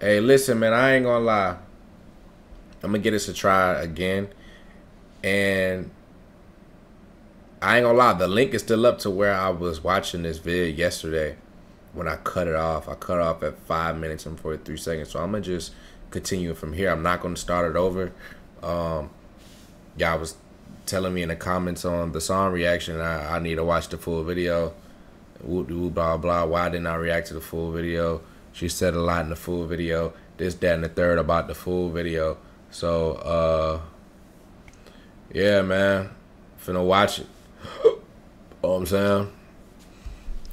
Hey, listen, man, I ain't gonna lie. I'm gonna get us a try again. And I ain't gonna lie, the link is still up to where I was watching this video yesterday when I cut it off. I cut off at five minutes and 43 seconds. So I'm gonna just continue from here. I'm not gonna start it over. Um, y'all was telling me in the comments on the song reaction I, I need to watch the full video. Woo, woo, blah blah. Why didn't I react to the full video? She said a lot in the full video. This, that, and the third about the full video. So, uh, yeah, man, finna watch it. know what I'm saying?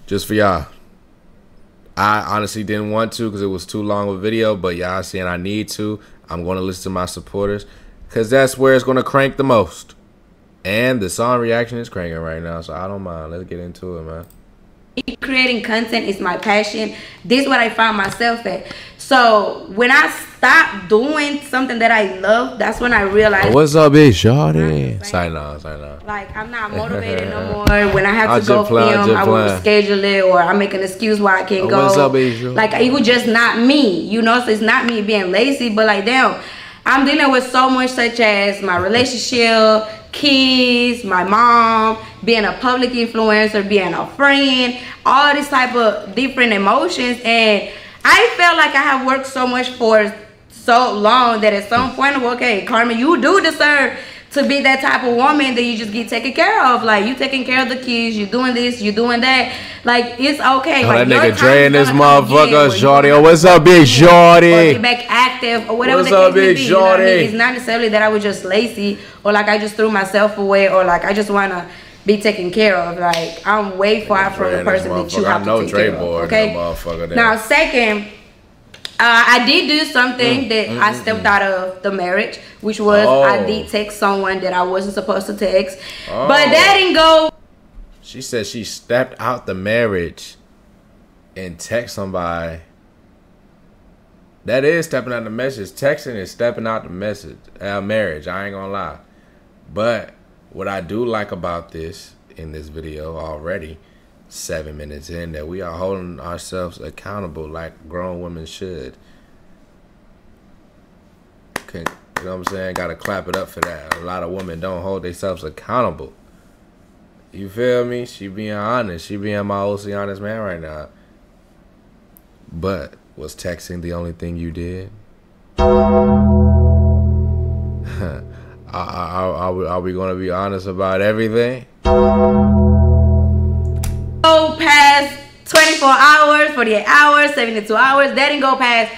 Just for y'all. I honestly didn't want to because it was too long of a video, but y'all saying I need to. I'm going to listen to my supporters because that's where it's going to crank the most. And the song reaction is cranking right now, so I don't mind. Let's get into it, man. Creating content is my passion. This is what I found myself at. So when I stopped doing something that I love, that's when I realized. What's up, bitch? Shorty. Sign on, sign on. Like I'm not motivated no more. When I have to go film, I will schedule it, or I make an excuse why I can't go. What's up, bitch? Like it was just not me, you know. So it's not me being lazy, but like damn, I'm dealing with so much, such as my relationship kids, my mom, being a public influencer, being a friend, all these type of different emotions. And I felt like I have worked so much for so long that at some point, okay, Carmen, you do deserve to be that type of woman that you just get taken care of. Like you taking care of the kids, you doing this, you doing that. Like it's okay. Oh, like, that nigga drain this motherfucker, Jordy. Oh, what's up, big Jordy? Or get back active or whatever what's the up, case may be. You know I mean? It's not necessarily that I was just lazy or like I just threw myself away or like I just wanna be taken care of. Like I'm way far from the person that you have to take care of. Okay. Now, second uh, I did do something mm, that mm, I mm, stepped mm, out of the marriage, which was oh. I did text someone that I wasn't supposed to text, oh. but that didn't go. She said she stepped out the marriage and text somebody. That is stepping out the message. Texting is stepping out the message. Uh, marriage. I ain't gonna lie, but what I do like about this in this video already seven minutes in that we are holding ourselves accountable like grown women should. Can, you know what I'm saying? Gotta clap it up for that. A lot of women don't hold themselves accountable. You feel me? She being honest. She being my OC honest man right now. But was texting the only thing you did? are, are, are, we, are we going to be honest about everything? Go past 24 hours, 48 hours, 72 hours. That didn't go past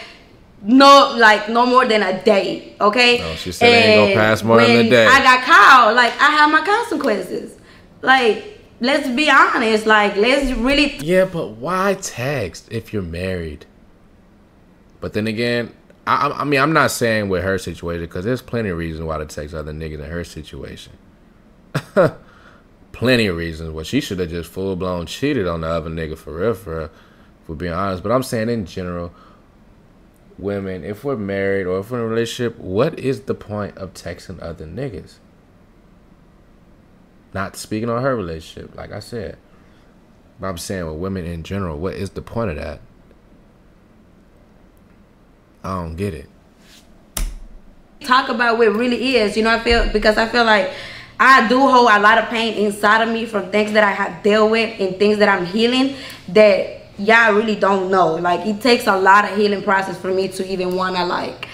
no like no more than a day. Okay. No, she said and it ain't go past more than a day. I got called, Like I have my consequences. Like let's be honest. Like let's really. Yeah, but why text if you're married? But then again, I, I mean, I'm not saying with her situation because there's plenty of reasons why to text other niggas in her situation. plenty of reasons. Well, she should have just full blown cheated on the other nigga for real, for real, for being honest. But I'm saying in general, women, if we're married or if we're in a relationship, what is the point of texting other niggas? Not speaking on her relationship, like I said. But I'm saying with women in general, what is the point of that? I don't get it. Talk about what really is, you know. I feel because I feel like I do hold a lot of pain inside of me from things that I have dealt with and things that I'm healing that y'all really don't know. Like it takes a lot of healing process for me to even wanna like,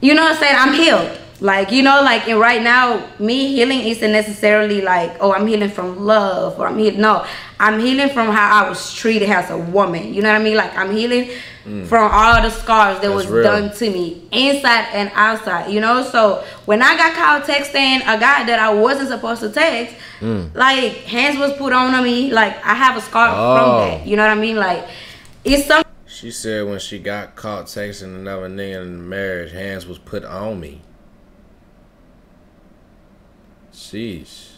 you know what I'm saying? I'm healed. Like, you know, like and right now, me healing isn't necessarily like, oh, I'm healing from love or I'm healing. No, I'm healing from how I was treated as a woman. You know what I mean? Like I'm healing mm. from all the scars that That's was real. done to me inside and outside. You know, so when I got caught texting a guy that I wasn't supposed to text, mm. like hands was put on me. Like I have a scar oh. from that. You know what I mean? Like it's something. She said when she got caught texting another nigga in marriage, hands was put on me. Sheesh.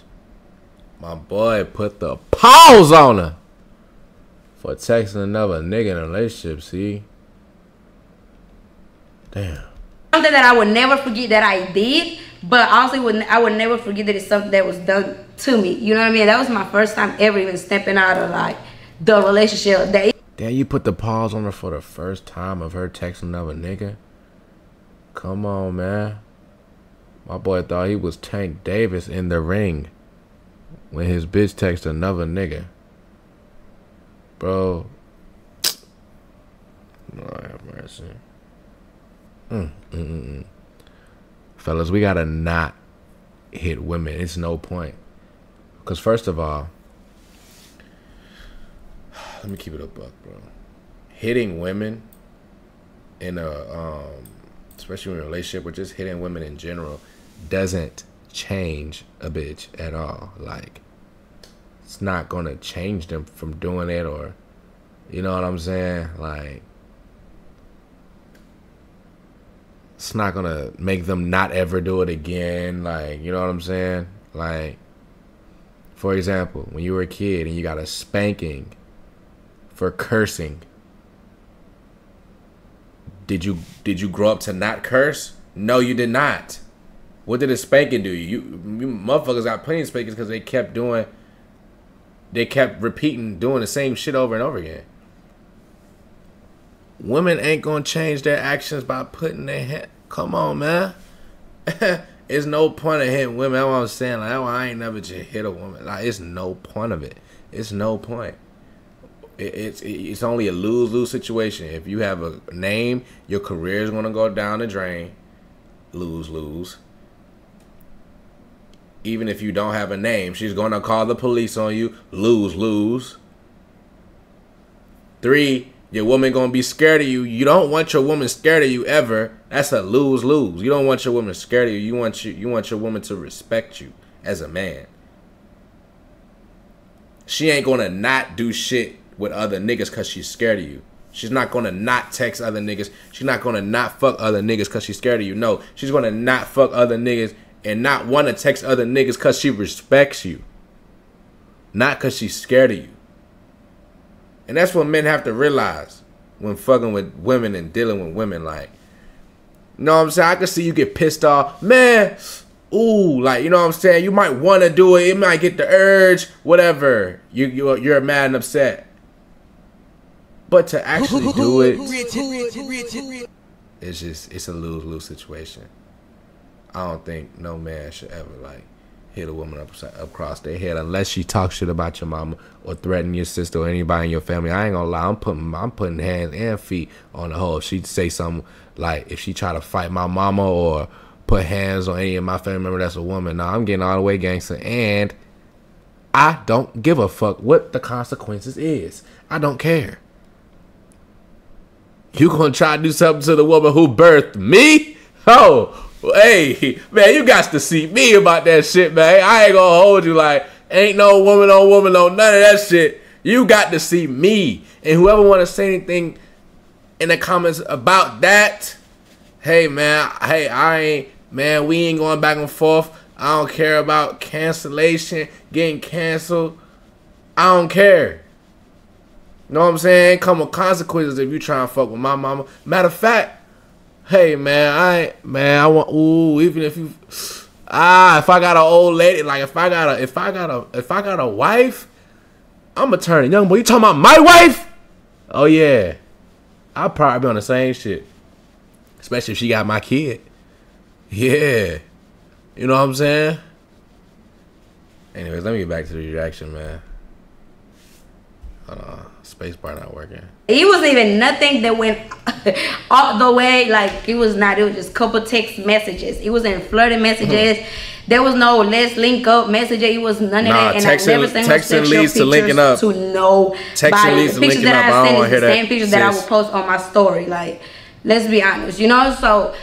My boy put the pause on her for texting another nigga in a relationship, see? Damn. Something that I would never forget that I did, but also would I would never forget that it's something that was done to me. You know what I mean? That was my first time ever even stepping out of like the relationship. That Damn, you put the pause on her for the first time of her texting another nigga. Come on, man. My boy thought he was Tank Davis in the ring when his bitch texted another nigga. Bro. Lord have mercy. Mm, mm, mm, mm. Fellas, we gotta not hit women. It's no point. Because, first of all, let me keep it a buck, bro. Hitting women in a, um, especially in a relationship or just hitting women in general, doesn't change a bitch at all. Like, it's not gonna change them from doing it, or, you know what I'm saying? Like, it's not gonna make them not ever do it again. Like, you know what I'm saying? Like, for example, when you were a kid and you got a spanking for cursing, did you did you grow up to not curse? No, you did not. What did a spanking do? You, you motherfuckers got plenty of spankings because they kept doing, they kept repeating, doing the same shit over and over again. Women ain't gonna change their actions by putting their hand. Come on, man. it's no point of hitting women. That's what I'm saying. Like, I ain't never just hit a woman. Like, it's no point of it. It's no point. It, it's it's only a lose lose situation. If you have a name, your career is gonna go down the drain. Lose lose. Even if you don't have a name, she's gonna call the police on you. Lose lose. Three, your woman gonna be scared of you. You don't want your woman scared of you ever. That's a lose lose. You don't want your woman scared of you. You want you you want your woman to respect you as a man. She ain't gonna not do shit with other niggas cause she's scared of you. She's not gonna not text other niggas. She's not gonna not fuck other niggas cause she's scared of you. No, she's gonna not fuck other niggas and not want to text other niggas cause she respects you. Not cause she's scared of you. And that's what men have to realize when fucking with women and dealing with women. Like, you know what I'm saying? I can see you get pissed off. Man, ooh, like, you know what I'm saying? You might want to do it. You might get the urge, whatever. You, you, you're mad and upset. But to actually do it, it's just, it's a lose-lose situation. I don't think no man should ever, like, hit a woman up across their head unless she talks shit about your mama or threaten your sister or anybody in your family. I ain't gonna lie, I'm putting I'm putting hands and feet on the hoe. If she say something like if she try to fight my mama or put hands on any of my family member that's a woman, nah, I'm getting all the way gangster and I don't give a fuck what the consequences is. I don't care. You gonna try to do something to the woman who birthed me? Oh, Hey, man, you got to see me about that shit, man. I ain't gonna hold you like ain't no woman on woman on none of that shit. You got to see me. And whoever want to say anything in the comments about that, hey man, hey, I ain't man, we ain't going back and forth. I don't care about cancellation, getting canceled. I don't care. Know what I'm saying? Come with consequences if you try and fuck with my mama. Matter of fact, hey man, I man, I want ooh, even if you ah, if I got an old lady, like if I got a if I got a if I got a wife, I'm gonna turn young boy. You talking about my wife? Oh yeah, I'll probably be on the same shit, especially if she got my kid. Yeah, you know what I'm saying. Anyways, let me get back to the reaction, man. Hold on space bar not working. It was even nothing that went all the way. Like it was not. It was just couple text messages. It was in flirting messages. Hmm. there was no let's link up message. It was none of nah, that. And texting, I never sent texting leads to linking up. To know texting leads to linking up. I, I don't want to hear that. Same pictures that I would post on my story. Like let's be honest, you know. So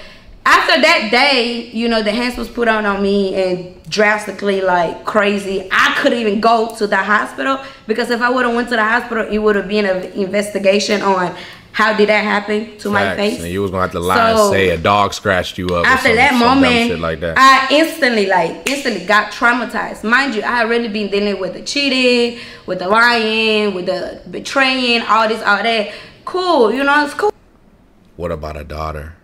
after that day, you know, the hands was put on on me and drastically like crazy. I couldn't even go to the hospital because if I would have went to the hospital, it would have been an investigation on how did that happen to Facts. my face. And you was gonna have to lie so, and say a dog scratched you up. After some, that some moment, like that. I instantly like instantly got traumatized. Mind you, I had really been dealing with the cheating, with the lying, with the betraying, all this, all that. Cool, you know, it's cool. What about a daughter?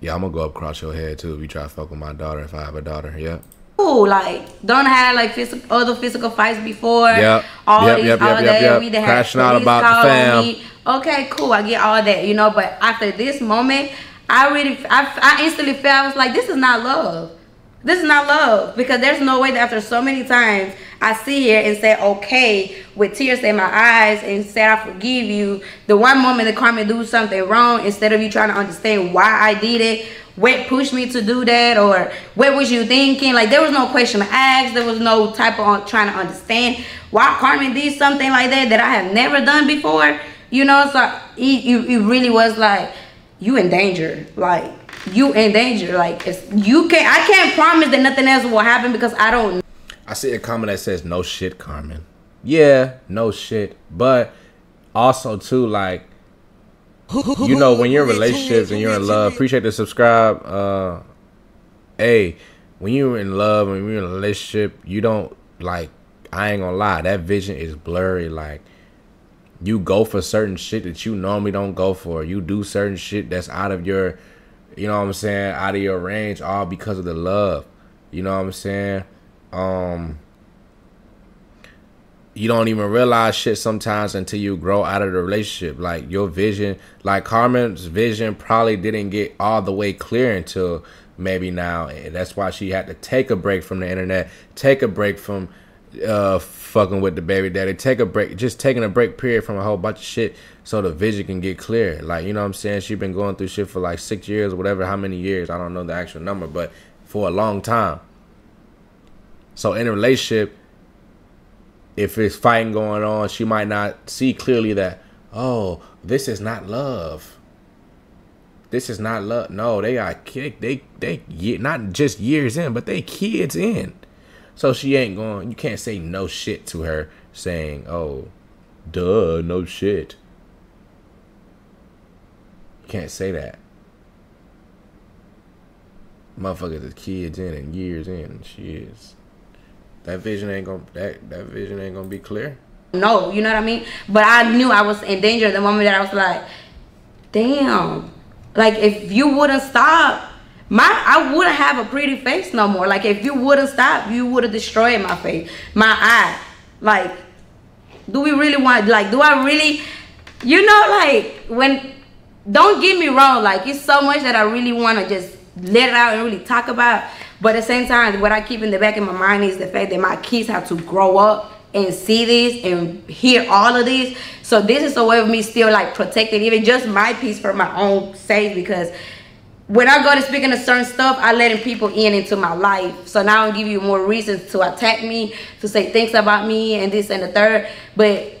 Yeah, I'm gonna go up across your head too if you try to fuck with my daughter if I have a daughter. Yeah. Ooh, like don't have like physical other physical fights before. Yeah. All yep, these, yep, all yep, that. We Crashing out about the fam. Okay, cool. I get all that, you know. But after this moment, I really, I, I instantly felt I was like, this is not love. This is not love because there's no way that after so many times I sit here and say okay with tears in my eyes and say I forgive you. The one moment that Carmen do something wrong, instead of you trying to understand why I did it, what pushed me to do that, or what was you thinking? Like there was no question to ask. There was no type of uh, trying to understand why Carmen did something like that that I have never done before. You know, so it, it really was like you in danger. Like you in danger. Like it's, you can't. I can't promise that nothing else will happen because I don't. I see a comment that says no shit, Carmen. Yeah, no shit. But also too, like you know, when you're in relationships and you're in love, appreciate the subscribe. Uh hey, when you're in love and you're in a relationship, you don't like I ain't gonna lie, that vision is blurry. Like you go for certain shit that you normally don't go for. You do certain shit that's out of your you know what I'm saying, out of your range, all because of the love. You know what I'm saying? Um you don't even realize shit sometimes until you grow out of the relationship. Like your vision, like Carmen's vision probably didn't get all the way clear until maybe now. And that's why she had to take a break from the internet, take a break from uh fucking with the baby daddy, take a break, just taking a break period from a whole bunch of shit so the vision can get clear. Like, you know what I'm saying? She's been going through shit for like six years, whatever, how many years, I don't know the actual number, but for a long time. So in a relationship, if it's fighting going on, she might not see clearly that, oh, this is not love. This is not love. No, they got kicked. They they not just years in, but they kids in. So she ain't going. You can't say no shit to her, saying, "Oh, duh, no shit." Can't say that. Motherfuckers is kids in and years in. She is that vision ain't gonna that that vision ain't gonna be clear. No, you know what I mean. But I knew I was in danger the moment that I was like, damn. Like if you wouldn't stop, my I wouldn't have a pretty face no more. Like if you wouldn't stop, you would have destroyed my face, my eye. Like, do we really want? Like, do I really? You know, like when. Don't get me wrong. Like it's so much that I really want to just let it out and really talk about. But at the same time, what I keep in the back of my mind is the fact that my kids have to grow up and see this and hear all of this. So this is a way of me still like protecting even just my peace for my own sake because when I go to speaking of certain stuff, I letting people in into my life. So now I'm giving you more reasons to attack me, to say things about me and this and the third. But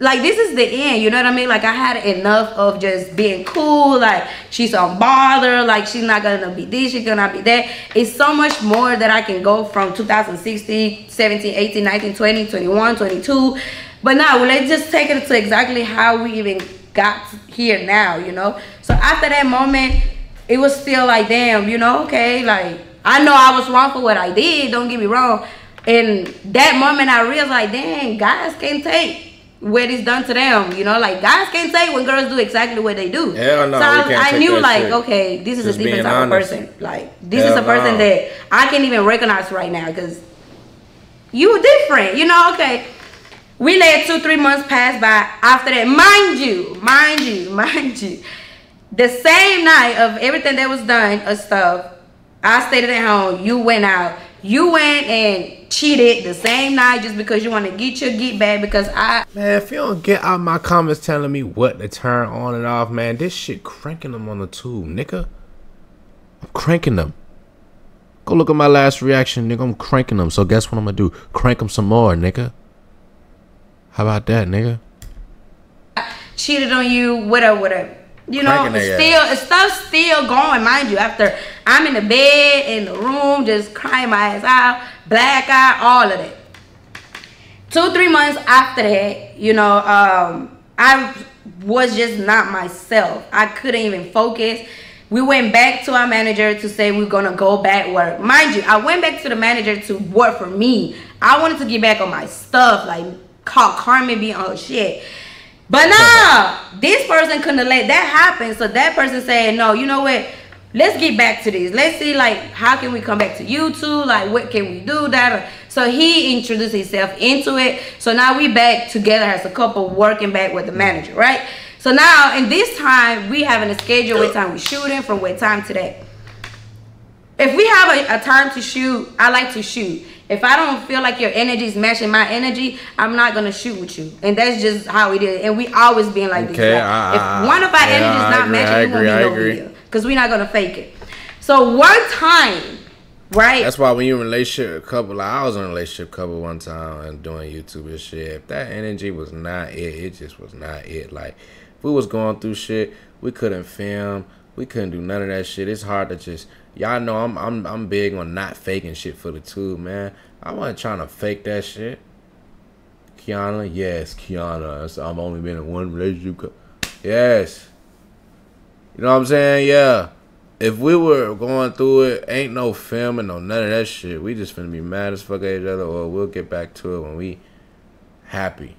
like this is the end you know what i mean? Like i had enough of just being cool like she's unbothered like she's not gonna be this she's gonna be that. It's so much more that i can go from 2016 17 18 19 20 21 22 but now let's just take it to exactly how we even got here now you know? So after that moment it was still like damn you know okay like i know i was wrong for what i did don't get me wrong. And that moment i realized like dang guys can't take what is done to them. You know, like guys can't say when girls do exactly what they do. Hell no, so I, I knew like, shit. okay, this is Just a different type honest. of person. Like this Hell is a person no. that I can't even recognize right now because you different. You know, okay. We let two, three months pass by. After that, mind you, mind you, mind you, the same night of everything that was done of stuff, I stayed at home. You went out. You went and cheated the same night just because you want to get your get back because I Man, if you don't get out my comments telling me what to turn on and off, man, this shit cranking them on the tube, nigga. I'm cranking them. Go look at my last reaction, nigga. I'm cranking them. So guess what I'm gonna do? Crank them some more, nigga. How about that, nigga? cheated on you, whatever, whatever. You know, it's still it's stuff still going, mind you. After I'm in the bed in the room, just crying my ass out, black eye, all of that. Two three months after that, you know, um, I was just not myself. I couldn't even focus. We went back to our manager to say we're gonna go back work. Mind you, I went back to the manager to work for me. I wanted to get back on my stuff, like call Carmen be on shit. But nah, this person couldn't let that happen. So that person said, no, you know what? Let's get back to this. Let's see, like, how can we come back to YouTube? Like, what can we do? That So he introduced himself into it. So now we back together as a couple working back with the manager, right? So now in this time we having a schedule what time we shooting from what time to that. If we have a, a time to shoot, I like to shoot. If I don't feel like your energy is matching my energy, I'm not gonna shoot with you, and that's just how it is. And we always been like Okay, this. Like, if one of our yeah, energy is I not agree, matching, agree, we I won't be no agree. video because we're not gonna fake it. So one time, right? That's why when you're in a relationship a couple, like I was in a relationship couple one time and doing YouTube and shit. If that energy was not it, it just was not it. Like if we was going through shit, we couldn't film, we couldn't do none of that shit. It's hard to just y'all know I'm I'm I'm big on not faking shit for the two, man. I wasn't trying to fake that shit. Kiana, yes, Kiana. I've only been in one relationship. Yes. You know what I'm saying? Yeah. If we were going through it, ain't no filming, no none of that shit. We just finna be mad as fuck at each other, or we'll get back to it when we happy.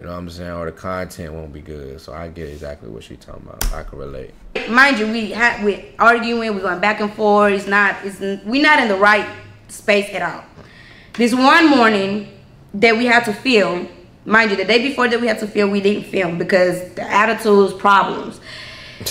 You know what I'm saying? Or the content won't be good. So I get exactly what she talking about. I can relate. mind you, we had we arguing, we're going back and forth. It's not, it's we're not in the right space at all. This one morning that we had to film, mind you, the day before that we had to film, we didn't film because the attitudes, problems.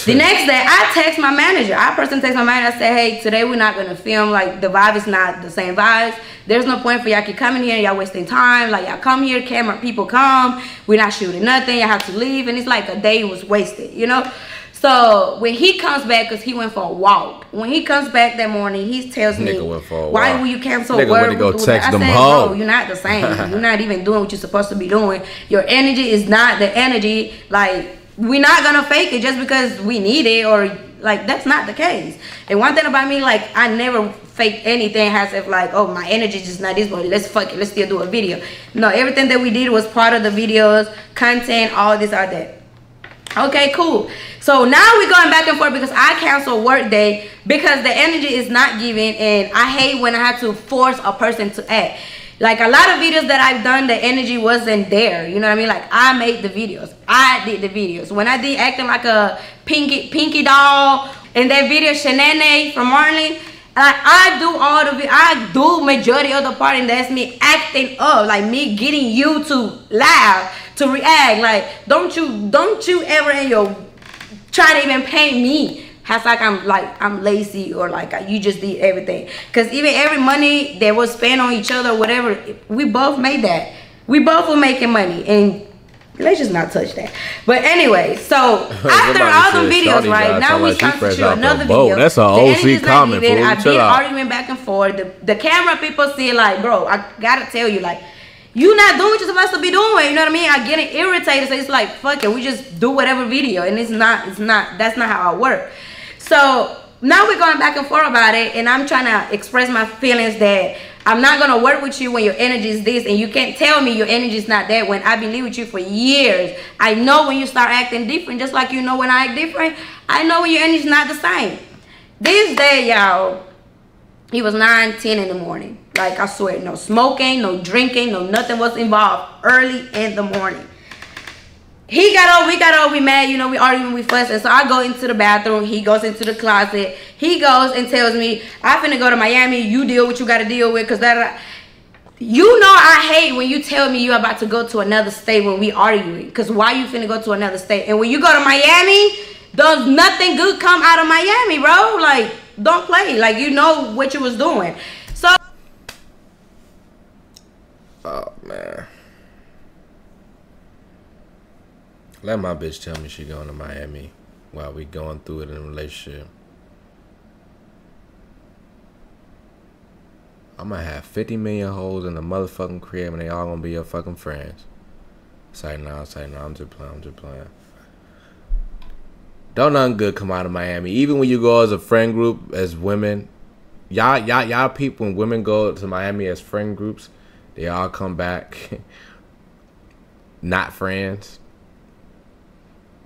The next day, I text my manager. I personally text my manager. I say, "Hey, today we're not gonna film. Like the vibe is not the same vibes. There's no point for y'all to keep coming here. And y'all wasting time. Like y'all come here, camera people come. We're not shooting nothing. Y'all have to leave, and it's like a day was wasted. You know." So when he comes back, cause he went for a walk. When he comes back that morning, he tells me, Nigga went for a "Why walk. will you cancel Nigga work?" went to go text I them said, hoes. "Bro, you're not the same. you're not even doing what you're supposed to be doing. Your energy is not the energy. Like we're not gonna fake it just because we need it or like that's not the case. And one thing about me, like I never fake anything as if like, oh my energy is just not this, but let's fuck it, let's still do a video. No, everything that we did was part of the videos, content, all this, all that. Okay, cool. So now we're going back and forth because I cancel work day because the energy is not given and I hate when I have to force a person to act. Like a lot of videos that I've done, the energy wasn't there. You know what I mean? Like I made the videos. I did the videos. When I did acting like a pinky pinky doll in that video, Sheneneh from Martin, like I do all the I do majority of the part and that's me acting up, like me getting you to laugh, to react. Like don't you don't you ever in your try to even paint me as like I'm like I'm lazy or like you just did everything. Cause even every money that was spent on each other, whatever, we both made that. We both were making money and let's just not touch that. But anyway, so after all the videos, Shawty right now we like she start to fresh shoot another video. That's a The OC comment, Chill been out. arguing back and forth. The, the camera people see like, bro, I gotta tell you, like, you not doing what you're supposed to be doing. You know what I mean? I getting irritated. So it's like, fuck it, we just do whatever video, and it's not, it's not. That's not how I work. So now we're going back and forth about it, and I'm trying to express my feelings that I'm not gonna work with you when your energy is this, and you can't tell me your energy is not that when I've been living with you for years. I know when you start acting different, just like you know when I act different. I know when your energy is not the same. This day, y'all, it was 9, 10 in the morning. Like I swear, no smoking, no drinking, no nothing was involved early in the morning. He got up, we got up, we mad, you know, we arguing, we fussing. So I go into the bathroom, he goes into the closet. He goes and tells me, I finna go to Miami, you deal what you gotta deal with, cause that you know I hate when you tell me you about to go to another state when we arguing. Cause why you finna go to another state? And when you go to Miami, does nothing good come out of Miami, bro? Like, don't play. Like you know what you was doing. So Oh man. Let my bitch tell me she going to Miami while we going through it in a relationship. I'm gonna have 50 million hoes in the motherfucking crib and they all gonna be your fucking friends. Say no, say no, I'm just playing, I'm just playing. Don't nothing good come out of Miami. Even when you go as a friend group as women, y'all y'all y'all people when women go to Miami as friend groups, they all come back not friends.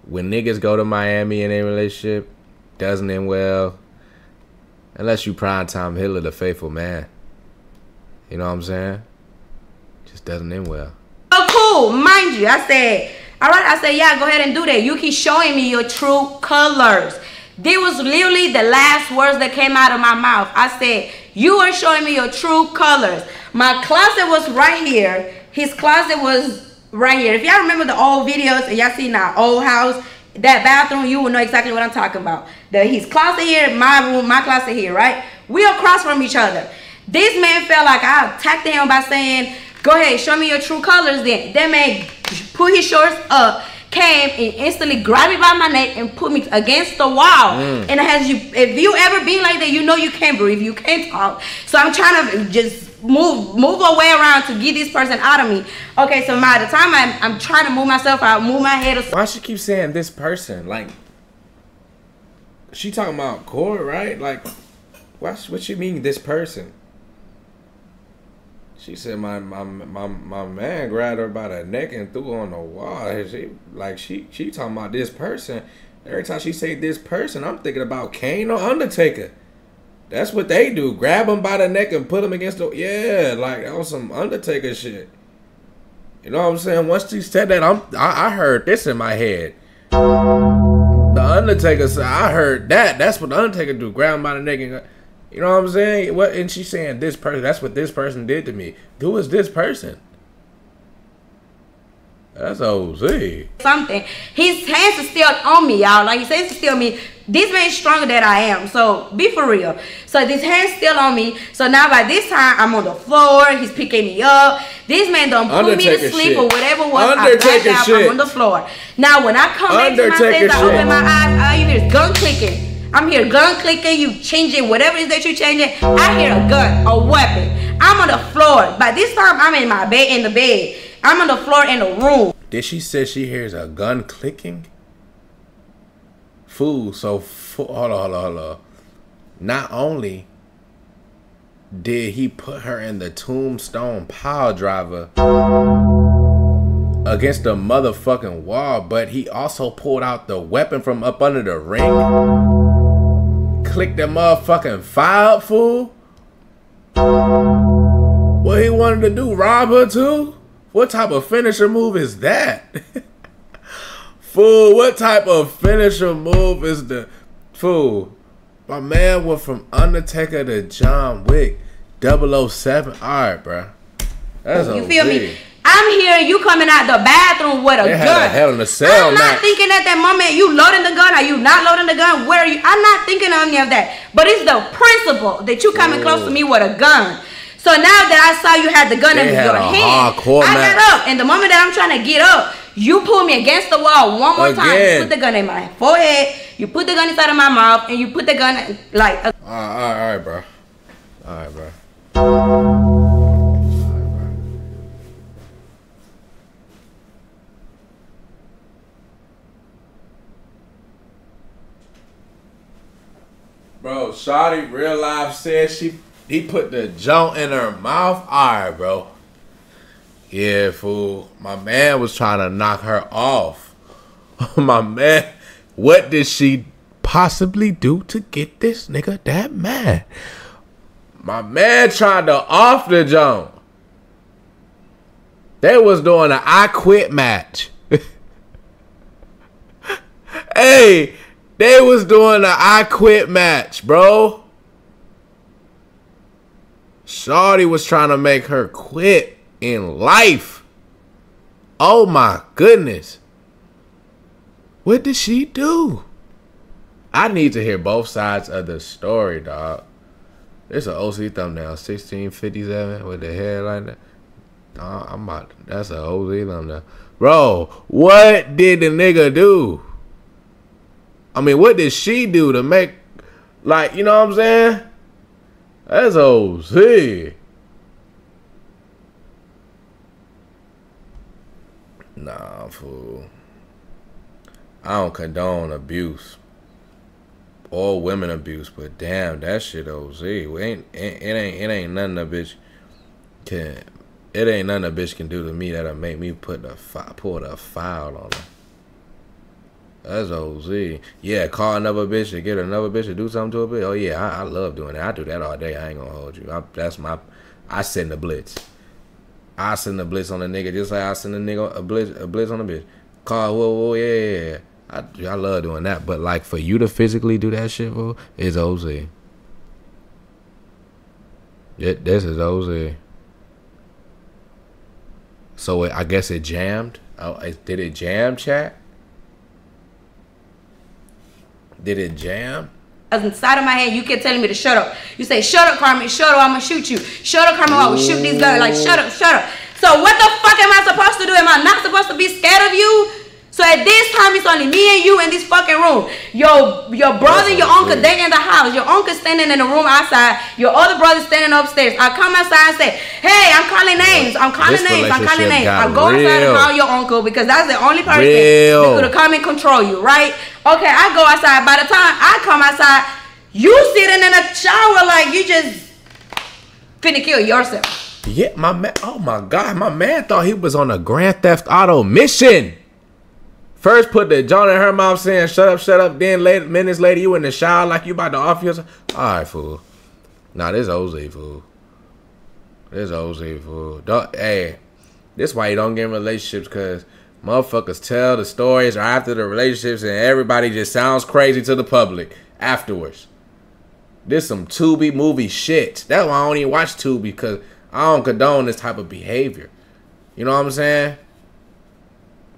When niggas go to Miami in a relationship, doesn't end well. Unless you prime time Hitla, the faithful man. You know what I'm saying? Just doesn't end well. Oh, cool, mind you. I said, all right. I said, yeah, go ahead and do that. You keep showing me your true colors. This was literally the last words that came out of my mouth. I said, You are showing me your true colors. My closet was right here. His closet was right here. If y'all remember the old videos and y'all seen our old house, that bathroom, you will know exactly what I'm talking about. The his closet here, my room, my closet here, right? We across from each other. This man felt like I attacked him by saying, Go ahead, show me your true colors then. That man put his shorts up, came and instantly grabbed me by my neck and put me against the wall. Mm. And has you if you ever been like that, you know you can't breathe, you can't talk. So I'm trying to just move move away around to get this person out of me. Okay, so by the time I'm I'm trying to move myself out, move my head. Why she keep saying this person? Like she talking about Corey, right? Like what what you mean this person? She said my my my my man grabbed her by the neck and threw her on the wall. She like she she talking about this person. Every time she say this person, I'm thinking about Kane or Undertaker. That's what they do. Grab them by the neck and put them against the yeah, like that was some Undertaker shit. You know what I'm saying? Once she said that, I'm I, I heard this in my head. The Undertaker said, I heard that. That's what the Undertaker do. Grab him by the neck and you know what I'm saying? What and she's saying this person that's what this person did to me. Who is this person? That's OZ. Something. His hands are still on me, y'all. Like his hands are still on me. This man is stronger than I am. So be for real. So this hand's still on me. So now by this time I'm on the floor. He's picking me up. This man don't put me to sleep shit. or whatever was. I out. Shit. I'm on the floor. Now when I come back to my face, I open my eyes. All you hear is gun clicking. I'm here gun clicking, you changing whatever it is that you're changing. I hear a gun, a weapon. I'm on the floor. By this time, I'm in my bed, in the bed. I'm on the floor in the room. Did she say she hears a gun clicking? Fool, so hold on, hold on, hold on. Not only did he put her in the tombstone pile driver against the motherfucking wall, but he also pulled out the weapon from up under the ring click that motherfucking file, fool? What he wanted to do, rob her too? What type of finisher move is that? fool, what type of finisher move is the fool? My man went from Undertaker to John Wick 007. Alright, bro. That's You feel me? I'm here, you coming out the bathroom with a they gun. A hell in a cell I'm not match. thinking at that moment you loading the gun. Are you not loading the gun? Where are you? I'm not thinking of any of that. But it's the principle that you coming Ooh. close to me with a gun. So now that I saw you had the gun they in your hand, I match. got up. And the moment that I'm trying to get up, you pull me against the wall one more Again. time. You put the gun in my forehead. You put the gun inside of my mouth, and you put the gun like. Uh, all right, all right, bro. All right, bro. Bro, Shawty real life said she he put the joint in her mouth. Alright, bro. Yeah, fool. My man was trying to knock her off. My man, what did she possibly do to get this nigga that mad? My man tried to off the jump. They was doing an I quit match. hey, they was doing an I quit match, bro. Shawty was trying to make her quit in life. Oh my goodness. What did she do? I need to hear both sides of the story, dog. It's an OC thumbnail, 1657 with the headline. like Uh, I'm about, that's an OC thumbnail. Bro, what did the nigga do? I mean, what did she do to make, like, you know what I'm saying? That's OC. Nah, fool. I don't condone abuse or women abuse, but damn, that shit OZ. It ain't it, it ain't it ain't nothing a bitch can. It ain't nothing a bitch can do to me that'll make me put the fi- pull the file on her. That's OZ. Yeah, call another bitch to get another bitch to do something to a bitch. Oh yeah, I, I love doing that. I do that all day. I ain't gonna hold you. I, that's my. I send the blitz. I send the blitz on a nigga just like I send a nigga a blitz a blitz on a bitch. Call whoa whoa yeah yeah. yeah. I, I love doing that. But like for you to physically do that shit, bro, is OZ. It, this is OZ. So it, I guess it jammed. Oh, it, did it jam, chat? Did it jam? Cause inside of my head, you kept telling me to shut up. You say, shut up, Carmen, shut up, I'm gonna shoot you. Shut up, Carmen, I will shoot these guys. Like, shut up, shut up. So what the fuck am I supposed to do? Am I not supposed to be scared of you? So at this time, it's only me and you in this fucking room. Your your brother, your uncle, they in the house. Your uncle standing in the room outside. Your other brother standing upstairs. I come outside and say, "Hey, I'm calling names. I'm calling this names. I'm calling names." I go real. outside and call your uncle because that's the only person real. that could have come and control you, right? Okay, I go outside. By the time I come outside, you sitting in a shower like you just finna kill yourself. Yeah, my man. Oh my god, my man thought he was on a Grand Theft Auto mission. First put the John in her mouth saying, shut up, shut up. Then later, minutes later, you in the shower like you about to off yourself. All right, fool. Nah, this OZ, fool. This OZ, fool. Don't, hey, this why you don't get in relationships because motherfuckers tell the stories after the relationships and everybody just sounds crazy to the public afterwards. This some Tubi movie shit. That's why I don't even watch Tubi because I don't condone this type of behavior. You know what I'm saying?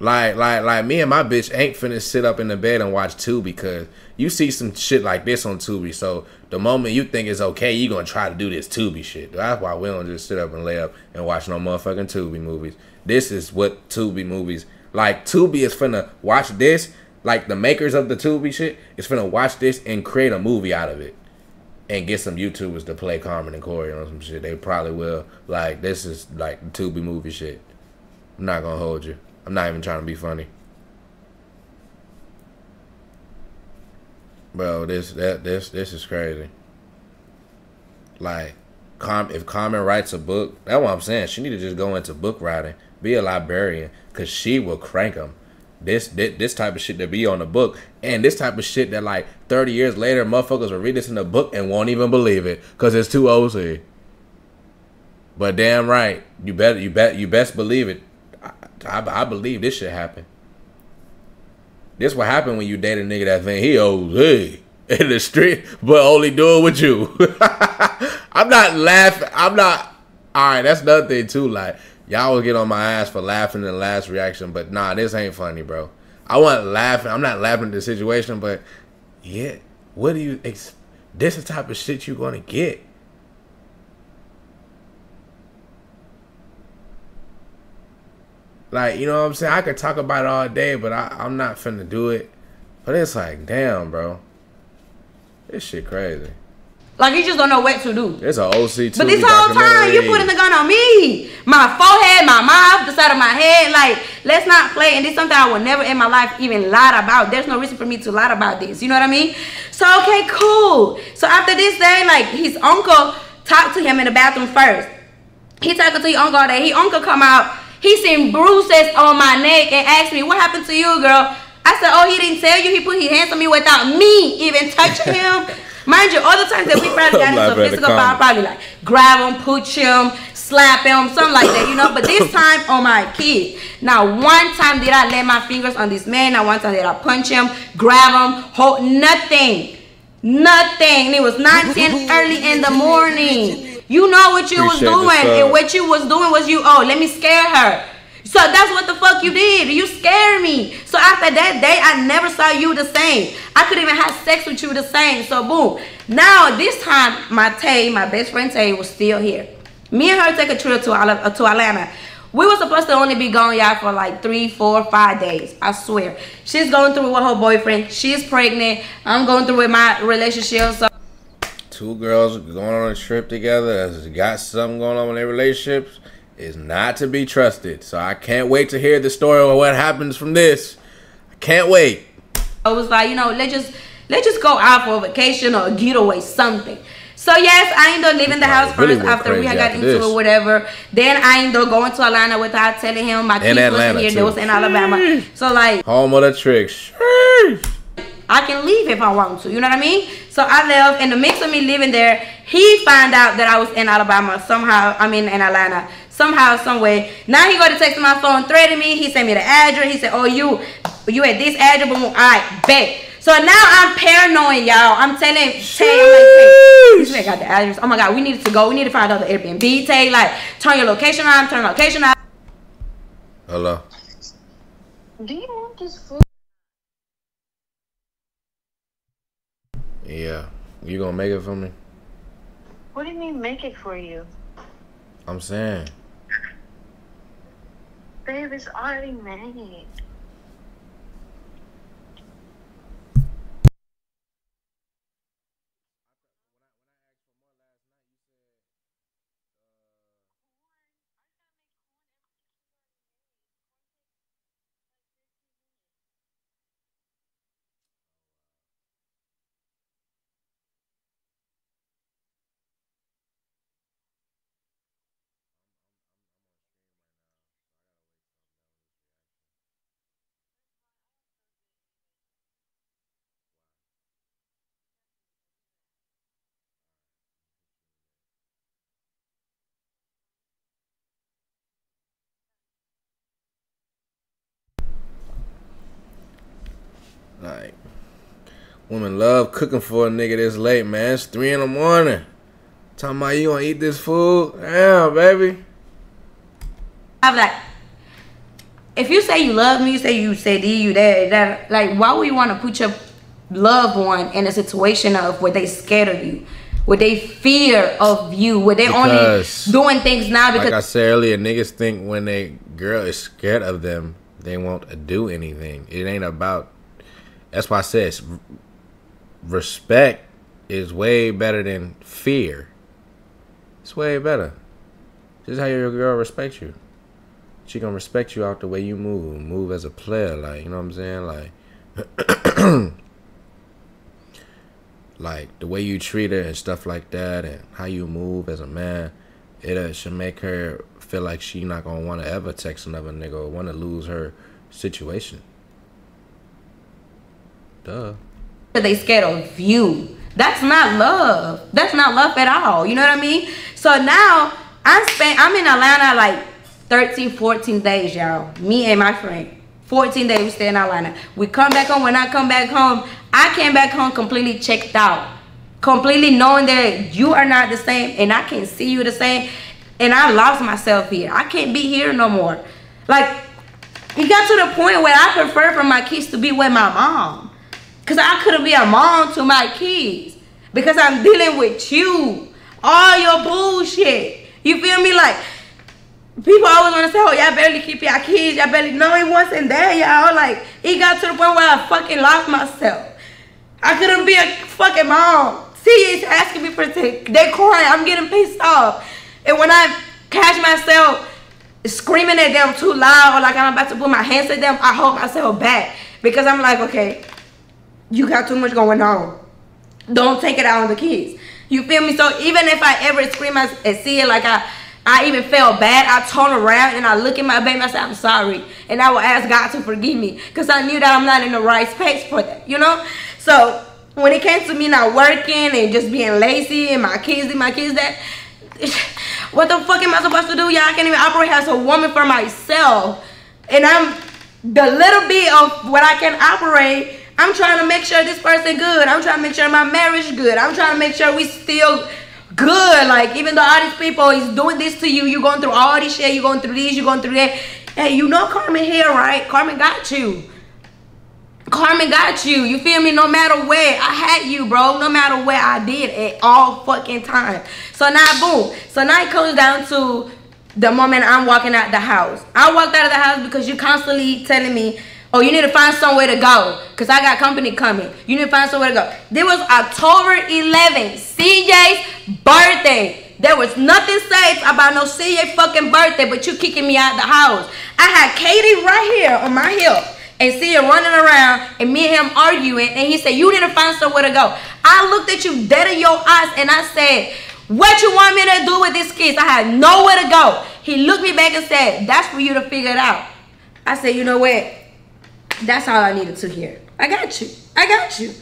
Like, like, like me and my bitch ain't finna sit up in the bed and watch Tubi because you see some shit like this on Tubi. So the moment you think it's okay, you gonna try to do this Tubi shit. That's why we don't just sit up and lay up and watch no motherfucking Tubi movies. This is what Tubi movies like. Tubi is finna watch this. Like the makers of the Tubi shit is finna watch this and create a movie out of it. And get some YouTubers to play Carmen and Corey on some shit. They probably will. Like this is like Tubi movie shit. I'm not gonna hold you. I'm not even trying to be funny. Bro, this that this this is crazy. Like, Com if Carmen writes a book, that's what I'm saying. She need to just go into book writing, be a librarian, cause she will crank them. This, this this type of shit that be on the book, and this type of shit that like 30 years later, motherfuckers will read this in the book and won't even believe it, cause it's too OC. But damn right, you better you bet you best believe it. I, I believe this should happen. This what happen when you date a nigga that think he owes hey in the street, but only do it with you. I'm not laughing. I'm not. All right, that's another thing too. Like y'all will get on my ass for laughing in the last reaction, but nah, this ain't funny, bro. I want laughing. I'm not laughing at the situation, but yeah, what do you? Ex- this is the type of shit you gonna get. Like, you know what I'm saying? I could talk about it all day, but I, I'm not finna do it. But it's like, damn, bro. This shit crazy. Like you just don't know what to do. It's an OC too. But this whole time you putting the gun on me, my forehead, my mouth, the side of my head. Like let's not play. And this is something I will never in my life even lie about. There's no reason for me to lie about this. You know what I mean? So okay, cool. So after this day, like his uncle talked to him in the bathroom first. He talking to his uncle all day. His uncle come out he seen bruises on my neck and asked me, what happened to you, girl? I said, oh, he didn't tell you. He put his hands on me without me even touching him. Mind you, all the times that we probably got into a physical fight, probably like grab him, push him, slap him, something like that, you know. But this time on my kid. Now, one time did I lay my fingers on this man. Now, one time did I punch him, grab him, hold nothing. Nothing. It was 9 10 early in the morning. You know what you Appreciate was doing, and what you was doing was you. Oh, let me scare her. So that's what the fuck you did. You scared me. So after that day, I never saw you the same. I couldn't even have sex with you the same. So boom. Now this time, my Tay, my best friend Tay, was still here. Me and her take a trip to to Atlanta. We were supposed to only be gone, y'all, for like three, four, five days. I swear. She's going through with her boyfriend. She's pregnant. I'm going through with my relationship. So two girls going on a trip together has got something going on in their relationships is not to be trusted. So I can't wait to hear the story of what happens from this. I can't wait. I was like, you know, let's just let's just go out for a vacation or a getaway, something. So yes, I ended up leaving the house really first after we had got into this. it, whatever. Then I ended up going to Atlanta without telling him my kids wasn't here. Too. They was in Alabama. So like home of the tricks. I can leave if I want to. You know what I mean? So I left. In the mix of me living there, he found out that I was in Alabama somehow. I mean, in Atlanta somehow, some way. Now he go to text my phone, threaten me. He sent me the address. He said, "Oh, you You at this address, boom. All right, bet. So now I'm paranoid, y'all. I'm telling Tay, I'm like, Tay, this man got the address. Oh my God, we need to go. We need to find out the Airbnb. Tay, like, turn your location on, turn location on. Hello. Do you want this food? Yeah. You gonna make it for me? What do you mean make it for you? I'm saying. Babe, it's already made. Like, women love cooking for a nigga this late, man. It's three in the morning. Talking about you gonna eat this food? Damn, baby. I'm like, if you say you love me, you say you say this, you that, that, like, why would you want to put your loved one in a situation of where they scared of you, where they fear of you, where they Because, only doing things now because Like I said earlier, niggas think when a girl is scared of them, they won't do anything. It ain't about. That's why I it's- respect is way better than fear. It's way better. Just how your girl respects you. She gonna respect you out the way you move, move as a player, like you know what I'm saying, like. like the way you treat her and stuff like that, and how you move as a man, it uh, should make her feel like she not gonna want to ever text another nigga or want to lose her situation. Duh. they scared of you. That's not love. That's not love at all. You know what I mean? So now I'm spent I'm in Atlanta like 13, 14 days, y'all. Me and my friend. 14 days we stay in Atlanta. We come back home. When I come back home, I came back home completely checked out. Completely knowing that you are not the same and I can't see you the same. And I lost myself here. I can't be here no more. Like it got to the point where I prefer for my kids to be with my mom. Cause I couldn't be a mom to my kids. Because I'm dealing with you. All your bullshit. You feel me? Like people always want to say, oh, y'all barely keep your kids. Y'all barely know it wasn't there, y'all. Like it got to the point where I fucking lost myself. I couldn't be a fucking mom. See, is asking me for things. They crying. I'm getting pissed off. And when I catch myself screaming at them too loud or like I'm about to put my hands at them, I hold myself back. Because I'm like, okay, you got too much going on. Don't take it out on the kids. You feel me? So even if I ever scream and see it like I I even felt bad, I turn around and I look at my baby, I say, I'm sorry. And I will ask God to forgive me. Because I knew that I'm not in the right space for that, you know? So when it came to me not working and just being lazy and my kids and my kids that what the fuck am I supposed to do? Y'all I can't even operate as a woman for myself. And I'm the little bit of what I can operate, I'm trying to make sure this person good. I'm trying to make sure my marriage good. I'm trying to make sure we still good. Like even though all these people is doing this to you, you going through all this shit, you going through this, you going through that. Hey, you know Carmen here, right? Carmen got you. Carmen got you. You feel me? No matter where I had you, bro. No matter where I did at all fucking time. So now, boom. So now it comes down to the moment I'm walking out the house. I walked out of the house because you constantly telling me, oh, you need to find somewhere to go. Because I got company coming. You need to find somewhere to go. This was October 11th, CJ's birthday. There was nothing safe about no CJ fucking birthday, but you kicking me out the house. I had Katie right here on my hip and see her running around and me and him arguing and he said you need to find somewhere to go i looked at you dead in your eyes and i said what you want me to do with this kids i had nowhere to go he looked me back and said that's for you to figure it out i said you know what that's all i needed to hear. I got you. I got you.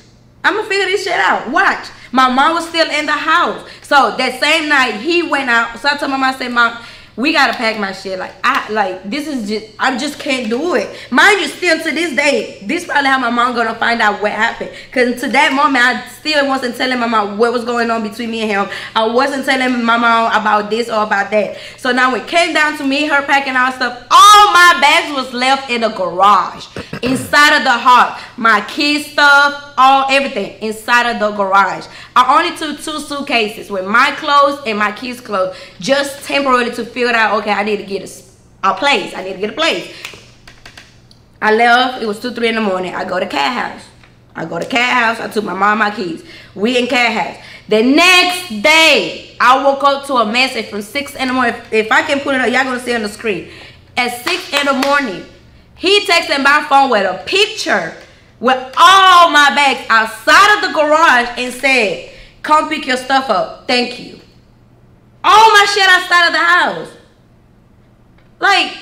I'm gonna figure this shit out. Watch. My mom was still in the house. So that same night he went out. So i told my mom i said mom We gotta pack my shit. Like I like this is just I just can't do it. Mind you, still to this day, this probably how my mom gonna find out what happened. Cause to that moment, I still wasn't telling my mom what was going on between me and him. I wasn't telling my mom about this or about that. So now it came down to me, her packing our stuff. All my bags was left in the garage, inside of the heart. My kids stuff, all everything inside of the garage. I only took two suitcases with my clothes and my kids' clothes, just temporarily to figure out. Okay, I need to get a, a place. I need to get a place. I left. It was two, three in the morning. I go to Cat house. I go to Cat house. I took my mom my keys. We in Cat house. The next day, I woke up to a message from six in the morning. If, if I can put it up, y'all gonna see on the screen. At six in the morning, he texted my phone with a picture with all my bags outside of the garage and said, "Come pick your stuff up. Thank you." All my shit outside of the house. Like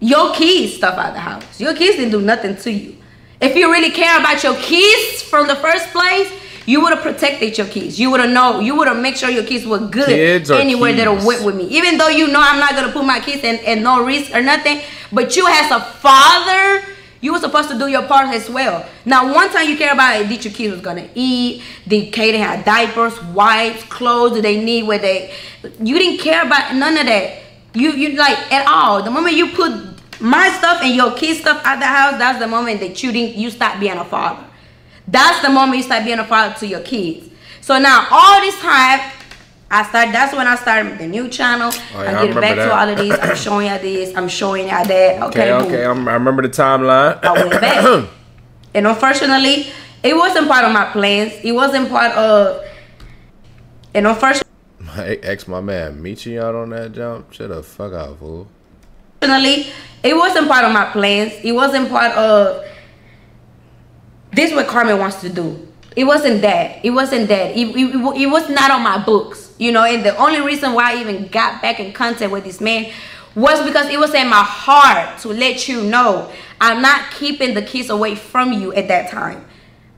your kids stuff out the house. Your kids didn't do nothing to you. If you really care about your kids from the first place, you would have protected your kids. You would have know. You would have make sure your kids were good Kids or anywhere that keys? went with me. Even though you know I'm not gonna put my kids in, in no risk or nothing, but you as a father, you were supposed to do your part as well. Now, one time you care about it, did your kids was gonna eat? Did Kaden have diapers, wipes, clothes? Do they need where they? You didn't care about none of that. You you like at all. The moment you put my stuff and your kids stuff at the house, that's the moment that you didn't you start being a father. That's the moment you start being a father to your kids. So now all this time, I start. That's when I started the new channel. Oh, yeah, I I'm getting back remember to all of these. I'm showing y'all this. I'm showing y'all that. Okay, Okay, okay. I'm, I remember the timeline. I went back. and unfortunately, it wasn't part of my plans. It wasn't part of. And unfortunately, my ex, my man, Michi out on that jump. Shut the fuck out, fool. it wasn't part of my plans. It wasn't part of. This is what Carmen wants to do. It wasn't that. It wasn't that. It, it, it was not on my books. You know, and the only reason why I even got back in contact with this man was because it was in my heart to let you know I'm not keeping the kids away from you at that time.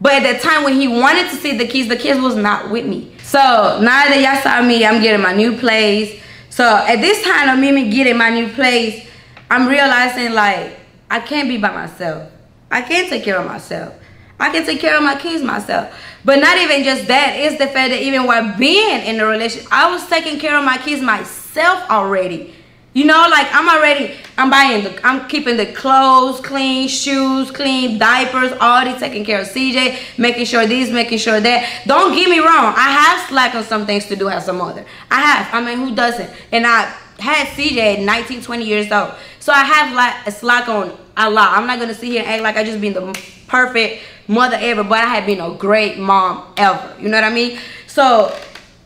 But at the time when he wanted to see the kids, the kids was not with me. So now that y'all saw me, I'm getting my new place. So at this time of me getting my new place, I'm realizing like I can't be by myself. I can't take care of myself. I can take care of my kids myself. But not even just that, it's the fact that even while being in the relationship, I was taking care of my kids myself already. You know, like I'm already, I'm buying the, I'm keeping the clothes clean, shoes clean, diapers, already taking care of CJ, making sure these, making sure that. Don't get me wrong, I have slack on some things to do as a mother. I have, I mean, who doesn't? And I had CJ at 19, 20 years old. So I have like a slack on a lot. I'm not gonna sit here and act like I just been the perfect mother ever, but I have been a great mom ever. You know what I mean? So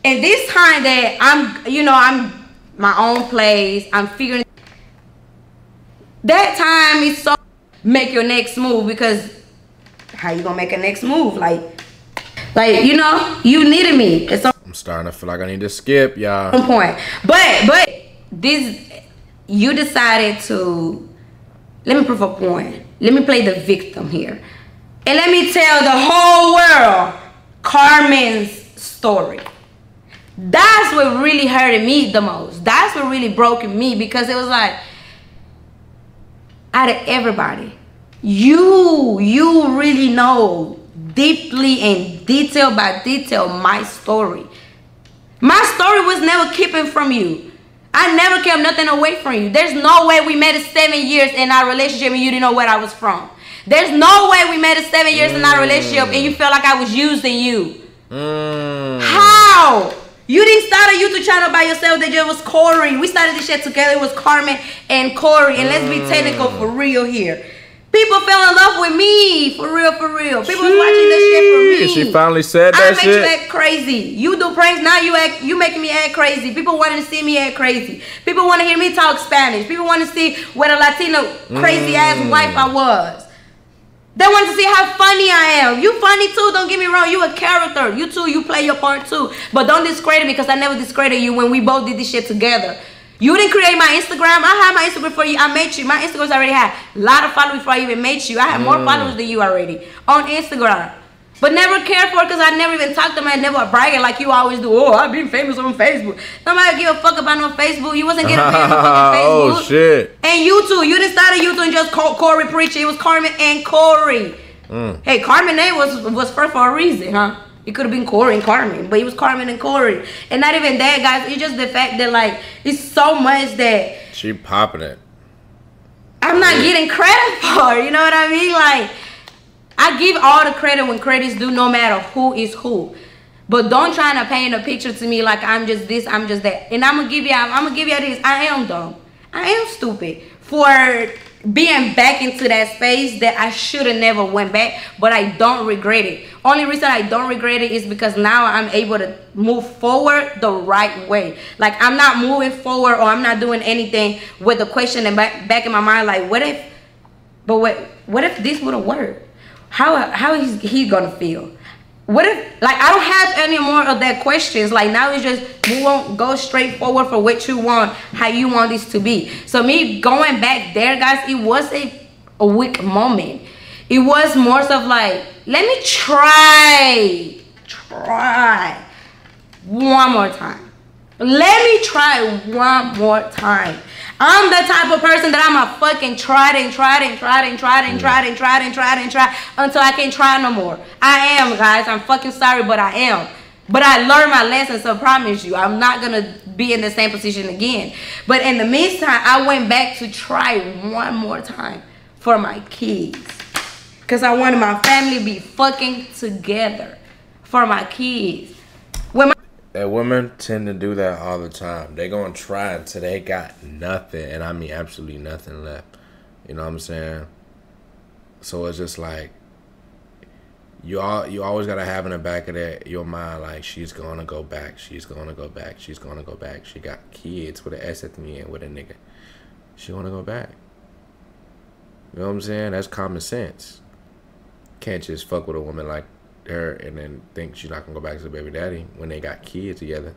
in this time that I'm, you know, I'm my own place, I'm figuring that time is so make your next move because how you gonna make a next move? Like, like you know, you needed me at some I'm starting to feel like I need to skip, y'all. point. But but this you decided to let me prove a point. Let me play the victim here. And let me tell the whole world Carmen's story. That's what really hurted me the most. That's what really broke me because it was like out of everybody, you you really know deeply and detail by detail my story. My story was never keeping from you. I never kept nothing away from you. There's no way we made it seven years in our relationship and you didn't know where I was from. There's no way we made it seven years in our relationship and you felt like I was using you. Mm. How? You didn't start a YouTube channel by yourself. That just was Corey. We started this shit together. It was Carmen and Corey. And let's be technical for real here. People fell in love with me for real, for real. People was watching this shit for me. She finally said that I make you act crazy. You do pranks now. You act. You making me act crazy. People wanting to see me act crazy. People want to hear me talk Spanish. People want to see what a Latino crazy Mm. ass wife I was. They want to see how funny I am. You funny too. Don't get me wrong. You a character. You too. You play your part too. But don't discredit me because I never discredited you when we both did this shit together. You didn't create my Instagram. I had my Instagram before you. I met you. My Instagrams already had a lot of followers before I even met you. I had more Mm. followers than you already on Instagram. But never cared for because I never even talked to them. I never bragging like you always do. Oh, I've been famous on Facebook. Nobody give a fuck about no Facebook. You wasn't getting famous on Facebook. oh shit. And you too. You didn't start a YouTube and just call Corey preaching. It was Carmen and Corey. Mm. Hey, Carmen name was was first for a reason, huh? It could have been Corey and Carmen, but it was Carmen and Corey. And not even that, guys. It's just the fact that like it's so much that She popping it. I'm not getting credit for. You know what I mean? Like I give all the credit when credit's due, no matter who is who. But don't try to paint a picture to me like I'm just this, I'm just that. And I'm gonna give you, I'm gonna give you this. I am dumb. I am stupid for being back into that space that I should have never went back. But I don't regret it. Only reason I don't regret it is because now I'm able to move forward the right way. Like I'm not moving forward or I'm not doing anything with the question in back, back in my mind. Like what if? But what? What if this would have worked? How how is he gonna feel? What if like I don't have any more of that questions? Like now it's just move on, go straight forward for what you want, how you want this to be. So me going back there, guys, it was a, a weak moment. It was more of like, let me try, try one more time. Let me try one more time. I'm the type of person that I'm a fucking tried and tried and tried and tried and tried and tried and tried and tried until I can't try no more. I am, guys. I'm fucking sorry, but I am. But I learned my lesson, so I promise you, I'm not gonna be in the same position again. But in the meantime, I went back to try one more time for my kids. Cause I wanted my family to be fucking together for my kids. When my And women tend to do that all the time. They gonna try until they got nothing, and I mean absolutely nothing left. You know what I'm saying? So it's just like you all you always gotta have in the back of that your mind like she's gonna go back, she's gonna go back, she's gonna go back. She got kids with an S at the end with a nigga. She wanna go back. You know what I'm saying? That's common sense. Can't just fuck with a woman like her and then think she's not gonna go back to the baby daddy when they got kids together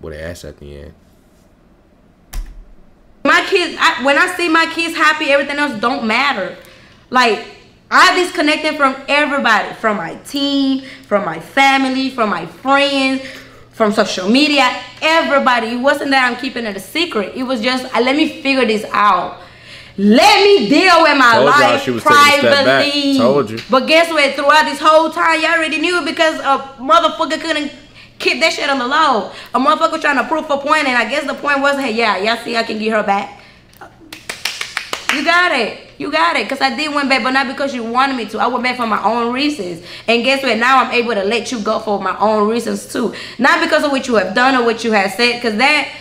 with an ass at the end. my kids I, when i see my kids happy everything else don't matter. Like i disconnected from everybody from my team from my family from my friends from social media everybody. It wasn't that i'm keeping it a secret. It was just uh, let me figure this out let me deal with my Told life she was taking a step back. privately. Told you. But guess what? Throughout this whole time, y'all already knew because a motherfucker couldn't keep that shit on the low. A motherfucker was trying to prove a point, and I guess the point was, hey, yeah, y'all see, I can get her back. You got it. You got it. Because I did went back, but not because you wanted me to. I went back for my own reasons. And guess what? Now I'm able to let you go for my own reasons too. Not because of what you have done or what you have said. Because that,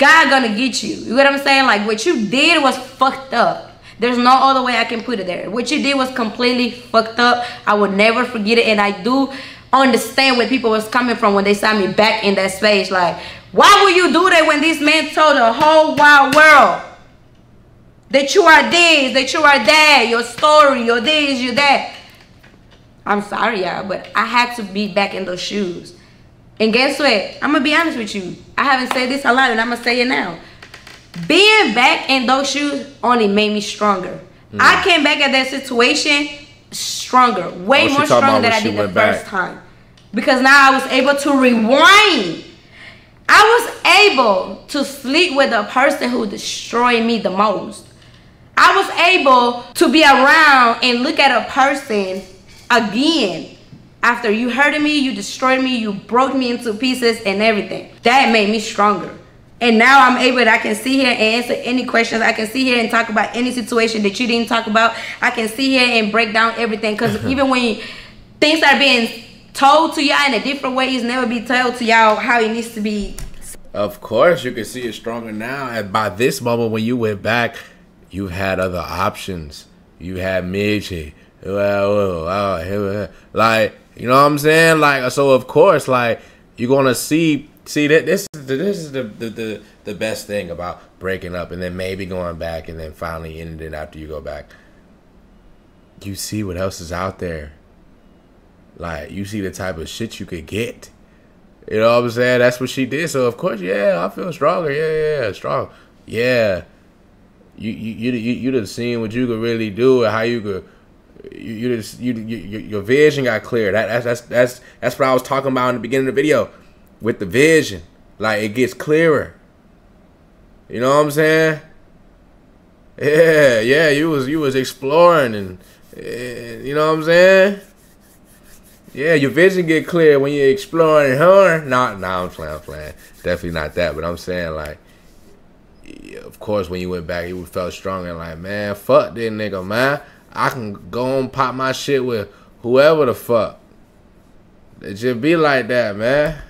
God gonna get you. You know what I'm saying? Like what you did was fucked up. There's no other way I can put it there. What you did was completely fucked up. I will never forget it. And I do understand where people was coming from when they saw me back in that space. Like, why would you do that when this man told the whole wide world that you are this, that you are that, your story, your this, your that. I'm sorry, y'all, but I had to be back in those shoes. And guess what? I'm gonna be honest with you. I haven't said this a lot, and I'm gonna say it now. Being back in those shoes only made me stronger. I came back at that situation stronger, way Oh, more stronger than I did the first back. time. Because now I was able to rewind. I was able to sleep with the person who destroyed me the most. I was able to be around and look at a person again after you hurted me, you destroyed me, you broke me into pieces and everything. That made me stronger. And now I'm able I can see here and answer any questions. I can see here and talk about any situation that you didn't talk about. I can see here and break down everything. Because mm-hmm. even when things are being told to y'all in a different way, it's never be told to y'all how it needs to be Of course, you can see it stronger now. And by this moment, when you went back, you had other options. You had Midge. Like, you know what I'm saying? Like, so of course, like, you're gonna see. See that this is the, this is the, the the the best thing about breaking up and then maybe going back and then finally ending after you go back. You see what else is out there. Like you see the type of shit you could get. You know what I'm saying? That's what she did. So of course, yeah, I feel stronger. Yeah, yeah, yeah, strong. Yeah. You you you you you'd have seen what you could really do and how you could You, you just you, you you- your vision got clear. That that's that's that's that's what I was talking about in the beginning of the video with the vision. Like it gets clearer. You know what I'm saying? Yeah, yeah. You was you was exploring and, and you know what I'm saying? Yeah, your vision get clear when you're exploring her. Nah, nah, I'm playing, I'm playing. Definitely not that, but I'm saying like, of course, when you went back, you felt strong and like, man, fuck this nigga, man. I can go and pop my shit with whoever the fuck. It just be like that, man.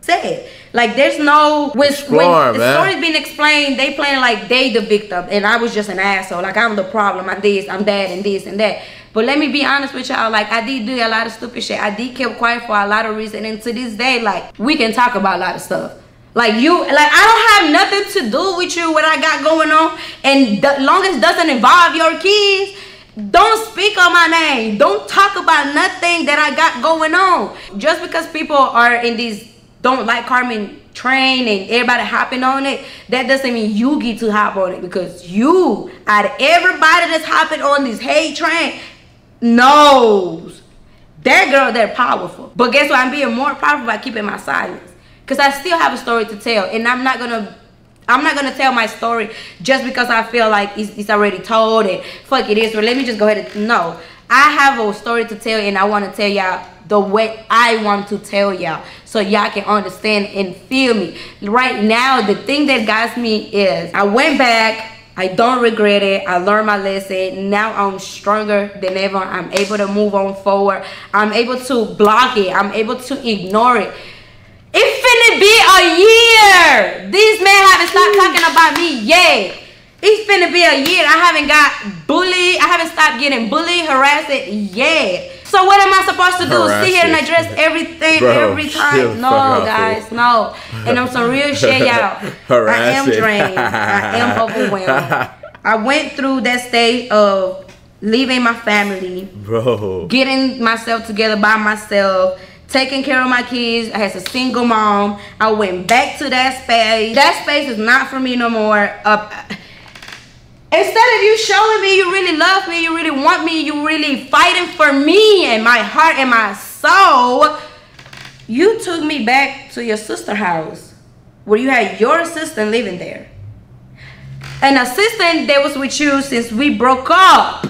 Say it. Like there's no Explore, when the story's being explained, they playing like they the victim and I was just an asshole. Like I'm the problem. I'm this, I'm that, and this and that. But let me be honest with y'all. Like I did do a lot of stupid shit. I did keep quiet for a lot of reasons, and to this day, like we can talk about a lot of stuff. Like you, like I don't have nothing to do with you. What I got going on, and the long as doesn't involve your kids. Don't speak on my name. Don't talk about nothing that I got going on. Just because people are in these don't like Carmen train and everybody hopping on it, that doesn't mean you get to hop on it because you, out of everybody that's hopping on this hate train, knows that girl they're powerful. But guess what? I'm being more powerful by keeping my silence. Cause I still have a story to tell. And I'm not gonna I'm not gonna tell my story just because I feel like it's, it's already told and fuck it is. But let me just go ahead and no. I have a story to tell and I want to tell y'all the way I want to tell y'all so y'all can understand and feel me. Right now, the thing that got me is I went back. I don't regret it. I learned my lesson. Now I'm stronger than ever. I'm able to move on forward. I'm able to block it. I'm able to ignore it. It finna be a year. These men haven't stopped talking about me yet. It's finna be a year. I haven't got bullied. I haven't stopped getting bullied, harassed yet. So what am I supposed to do? Sit here and Harassed. address everything Bro, every time? No, guys, no. And I'm some real shit, y'all. I am drained. I am overwhelmed. I went through that stage of leaving my family, Bro. getting myself together by myself, taking care of my kids. I was a single mom. I went back to that space. That space is not for me no more. Uh, instead of you showing me you really love me, you really want me, you really fighting for me and my heart and my soul, you took me back to your sister house where you had your assistant living there. An assistant that was with you since we broke up.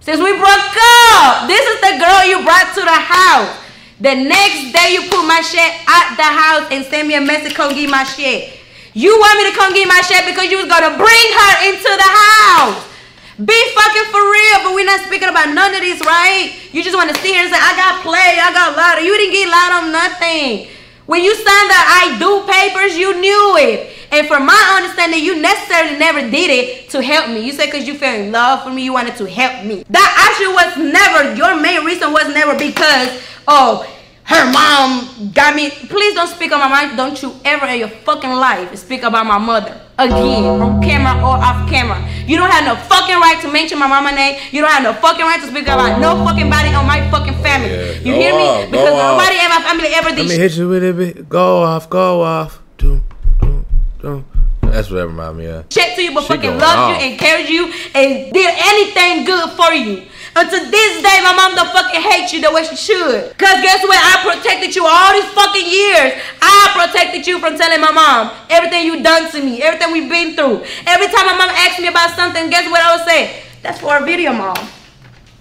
Since we broke up. This is the girl you brought to the house. The next day you put my shit at the house and send me a message, come get my shit. You want me to come get my shit because you was gonna bring her into the house. Be fucking for real, but we're not speaking about none of this, right? You just want to sit here and say, I got play, I got loud. You didn't get loud on nothing. When you signed the I do papers, you knew it. And from my understanding, you necessarily never did it to help me. You said because you fell in love for me, you wanted to help me. That actually was never, your main reason was never because, oh, her mom got me. Please don't speak on my mind. Don't you ever in your fucking life speak about my mother again, on camera or off camera. You don't have no fucking right to mention my mama name. You don't have no fucking right to speak about no fucking body on my fucking family. Yeah, you hear off, me? go Because off. nobody in my family ever did. Let did me hit you with it. bit. Go off, go off. Doom, doom, doom. That's what that remind me of. shit to you, but She fucking going love off. you and cared you and did anything good for you. Until this day, my mom don't fucking hate you the way she should. Cause guess what? I protected you all these fucking years. I protected you from telling my mom everything you done to me, everything we've been through. Every time my mom asked me about something, guess what I would say? That's for a video, mom.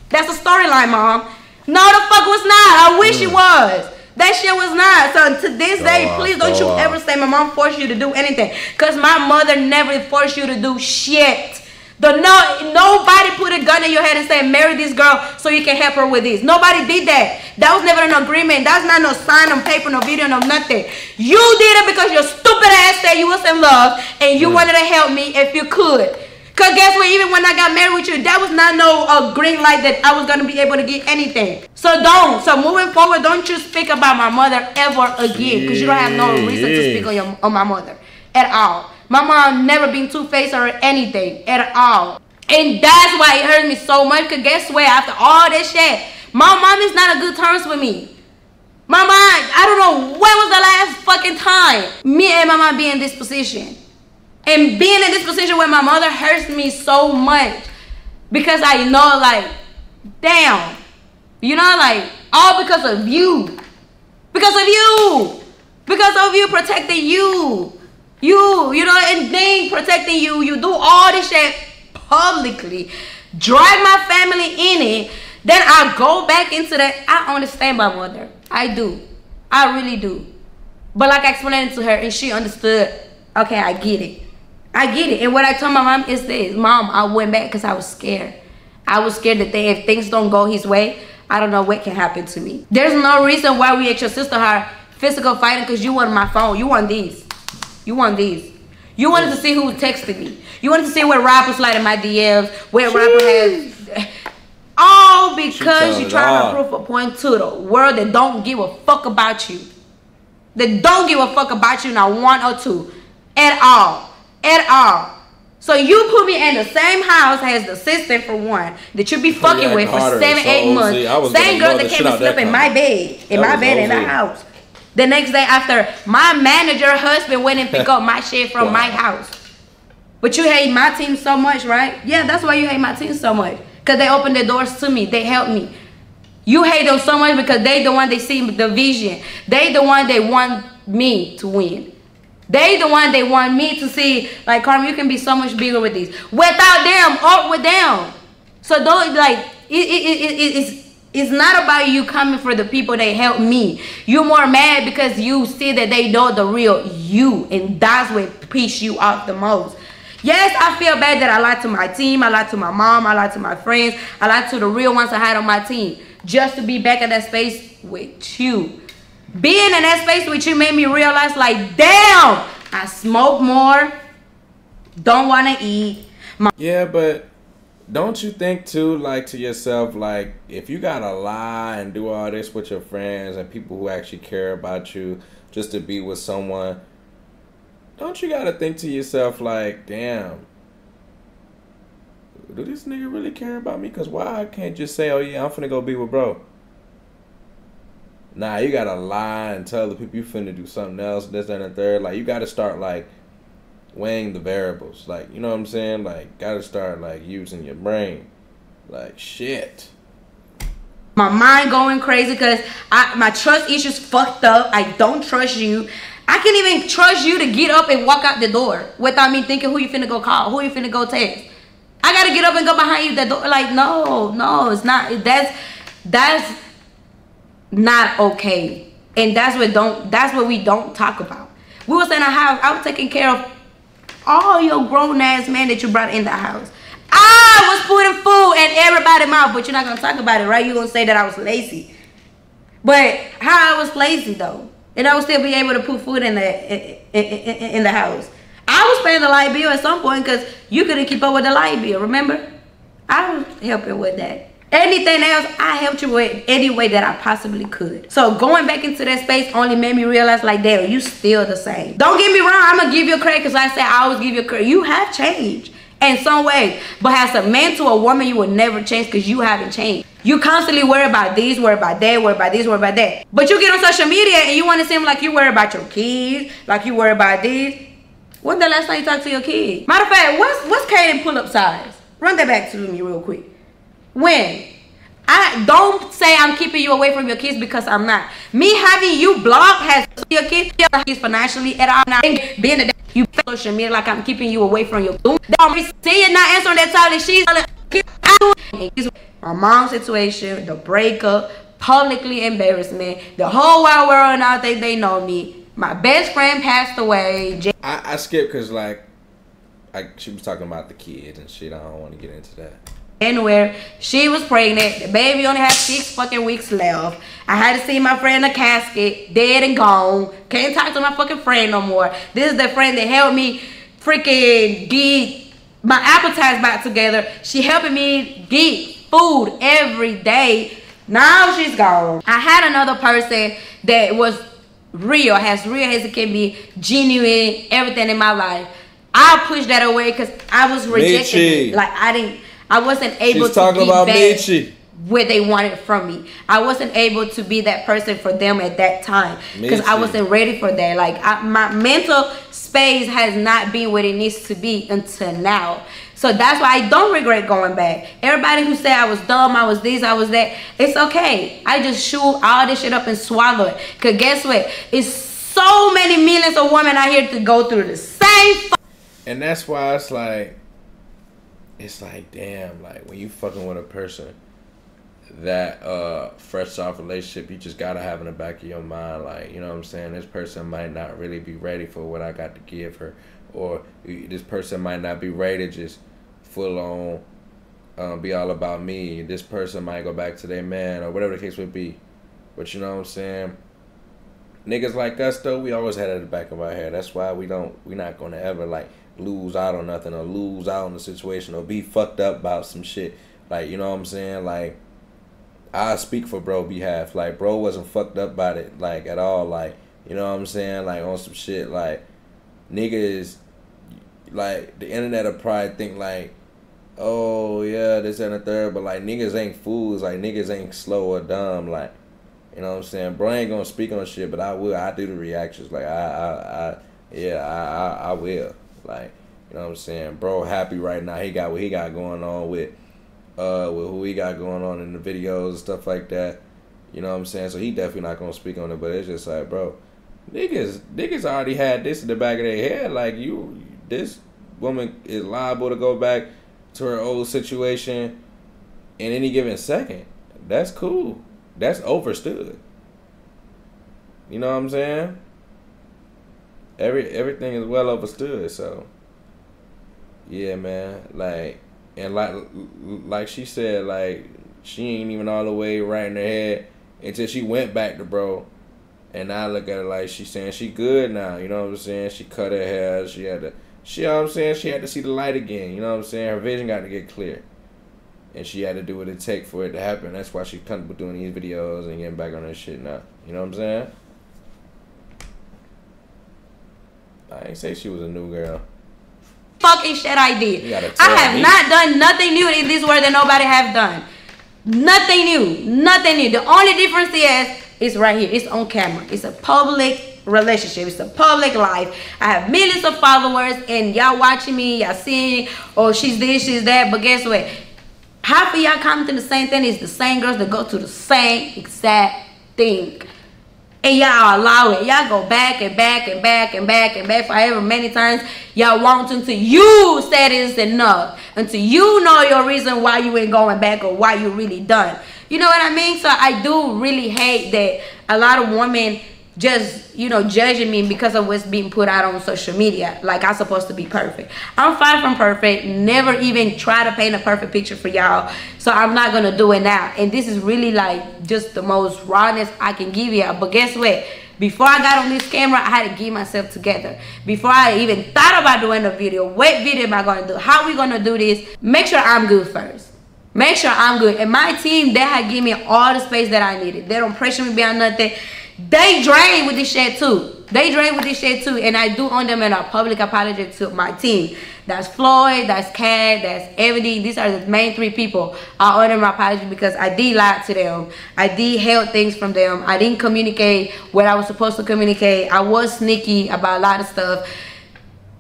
That's a storyline, mom. No, the fuck was not. I wish it mm. was. That shit was not. So to this Go day, off, please don't you off. ever say my mom forced you to do anything. Cause my mother never forced you to do shit. The no nobody put a gun in your head and said marry this girl so you can help her with this. Nobody did that. That was never an agreement. That's not no sign on paper, no video, no nothing. You did it because your stupid ass said you was in love and you wanted to help me if you could. Cause guess what? Even when I got married with you, that was not no uh, green light that I was gonna be able to get anything. So don't. So moving forward, don't you speak about my mother ever again, cause you don't have no reason to speak on your on my mother at all. My mom never been two faced or anything at all, and that's why it hurt me so much. Cause guess what? After all this shit, my mom is not a good terms with me. My mom, I don't know when was the last fucking time me and my mom be in this position. And being in this position where my mother hurts me so much because I know like Damn. You know, like all because of you. Because of you. Because of you protecting you. You, you know, and they protecting you. You do all this shit publicly. Drag my family in it. Then I go back into that. I understand my mother. I do. I really do. But like I explained to her and she understood, okay, I get it. I get it. And what I told my mom is this, mom, I went back because I was scared. I was scared that they, if things don't go his way, I don't know what can happen to me. There's no reason why we at your sister her physical fighting because you want my phone. You want these. You want these. You wanted to see who texted me. You wanted to see what rapper slide in my DMs, where rapper has all because you trying to prove a point to the world that don't give a fuck about you. That don't give a fuck about you not one or two. At all. At all. So you put me in the same house as the sister for one that you be fucking with for seven, eight months. Same girl that came and slept in my bed, in that my bed in the house. The next day after my manager husband went and picked up my shit from wow. my house. But you hate my team so much, right? Yeah, that's why you hate my team so much. Because they opened the doors to me. They helped me. You hate them so much because they the one they see the vision. They the one they want me to win. They the one they want me to see, like Carmen, you can be so much bigger with these. Without them or with them. So don't like it, it, it, it, it's it's not about you coming for the people that help me. You're more mad because you see that they know the real you, and that's what piss you off the most. Yes, I feel bad that I lied to my team, I lied to my mom, I lied to my friends, I lied to the real ones I had on my team just to be back in that space with you. Being in that space with you made me realize, like, damn, I smoke more, don't want to eat. My- yeah, but don't you think too, like to yourself, like if you gotta lie and do all this with your friends and people who actually care about you just to be with someone, don't you gotta think to yourself, like, damn, do this nigga really care about me? Cause why I can't just say, oh yeah, I'm finna go be with bro. Nah, you gotta lie and tell the people you finna do something else, this, that, and the third. Like you gotta start like weighing the variables. Like, you know what I'm saying? Like gotta start like using your brain. Like shit. My mind going crazy because I my trust issues fucked up. I don't trust you. I can't even trust you to get up and walk out the door without me thinking who you finna go call, who you finna go text. I gotta get up and go behind you that door. Like, no, no, it's not. That's that's not okay. And that's what don't that's what we don't talk about. We was in a house, I was taking care of all your grown ass man that you brought in the house. I was putting food in everybody's mouth, but you're not gonna talk about it, right? You're gonna say that I was lazy. But how I was lazy though, and I would still be able to put food in the in, in, in the house. I was paying the light bill at some point because you couldn't keep up with the light bill. Remember, I was helping with that. Anything else, I helped you with any way that I possibly could. So going back into that space only made me realize like, damn, you still the same. Don't get me wrong, I'm gonna give you a credit because I said I always give you a credit. You have changed in some way. But as a man to a woman, you will never change because you haven't changed. You constantly worry about this, worry about that, worry about this, worry about that. But you get on social media and you want to seem like you worry about your kids, like you worry about this. When the last time you talked to your kid? Matter of fact, what's what's Kaden pull-up size? Run that back to me real quick. When? I don't say I'm keeping you away from your kids because I'm not. Me having you blocked has your kids financially at all now. Being a you social media like I'm keeping you away from your don't see it not answering that title. She's my mom's situation, the breakup, publicly embarrassment, the whole wide world now think they know me. My best friend passed away. I, I skipped because like I, she was talking about the kids and shit. I don't want to get into that where she was pregnant. The baby only had six fucking weeks left. I had to see my friend in a casket, dead and gone. Can't talk to my fucking friend no more. This is the friend that helped me freaking get my appetites back together. She helping me get food every day. Now she's gone. I had another person that was real, as real as it can be, genuine, everything in my life. I pushed that away because I was rejected. Like I didn't I wasn't able She's to talking about Michi. where they wanted from me. I wasn't able to be that person for them at that time because I wasn't ready for that. Like I, my mental space has not been what it needs to be until now. So that's why I don't regret going back. Everybody who said I was dumb, I was this, I was that, it's okay. I just chew all this shit up and swallow it. Cause guess what? It's so many millions of women out here to go through the same. And that's why it's like, it's like, damn, like when you fucking with a person that uh fresh off relationship, you just gotta have in the back of your mind, like, you know what I'm saying? This person might not really be ready for what I got to give her, or this person might not be ready to just full on um, be all about me. This person might go back to their man, or whatever the case would be. But you know what I'm saying? niggas like us though, we always had it at the back of our head. That's why we don't we're not gonna ever like lose out on nothing or lose out on the situation or be fucked up about some shit. Like, you know what I'm saying? Like I speak for bro behalf. Like bro wasn't fucked up about it like at all. Like, you know what I'm saying? Like on some shit like niggas like the internet will probably think like Oh yeah, this and the third, but like niggas ain't fools, like niggas ain't slow or dumb, like you know what I'm saying? Bro ain't gonna speak on shit, but I will. I do the reactions. Like I, I, I yeah, I, I, I will. Like you know what I'm saying? Bro, happy right now. He got what he got going on with, uh, with who he got going on in the videos and stuff like that. You know what I'm saying? So he definitely not gonna speak on it. But it's just like, bro, niggas, niggas already had this in the back of their head. Like you, this woman is liable to go back to her old situation in any given second. That's cool that's overstood. You know what I'm saying? Every everything is well understood. So yeah, man. Like and like like she said, like she ain't even all the way right in her head until she went back to bro. And I look at her like she's saying she good now. You know what I'm saying? She cut her hair. She had to. She, you know what I'm saying? She had to see the light again. You know what I'm saying? Her vision got to get clear and she had to do what it take for it to happen. That's why she's comfortable doing these videos and getting back on her shit now. You know what I'm saying? I ain't say she was a new girl. Fucking shit I did. I have me. not done nothing new in this world that nobody have done. Nothing new. Nothing new. The only difference is it's right here. It's on camera. It's a public relationship. It's a public life. I have millions of followers and y'all watching me, y'all seeing, oh, she's this, she's that. But guess what? Half of y'all commenting the same thing is the same girls that go to the same exact thing. And y'all allow it. Y'all go back and back and back and back and back forever many times. Y'all want until you said it's enough. Until you know your reason why you ain't going back or why you really done. You know what I mean? So I do really hate that a lot of women just you know judging me because of what's being put out on social media like i'm supposed to be perfect i'm far from perfect never even try to paint a perfect picture for y'all so i'm not gonna do it now and this is really like just the most rawness i can give you but guess what before I got on this camera, I had to get myself together. Before I even thought about doing a video, what video am I gonna do? How we gonna do this? Make sure I'm good first. Make sure I'm good. And my team, they had given me all the space that I needed. They don't pressure me beyond nothing. They drain with this shit too. They drain with this shit too. And I do own them in a public apology to my team. That's Floyd, that's Cat, that's everything. These are the main three people. I owe them my apology because I did lie to them. I did held things from them. I didn't communicate what I was supposed to communicate. I was sneaky about a lot of stuff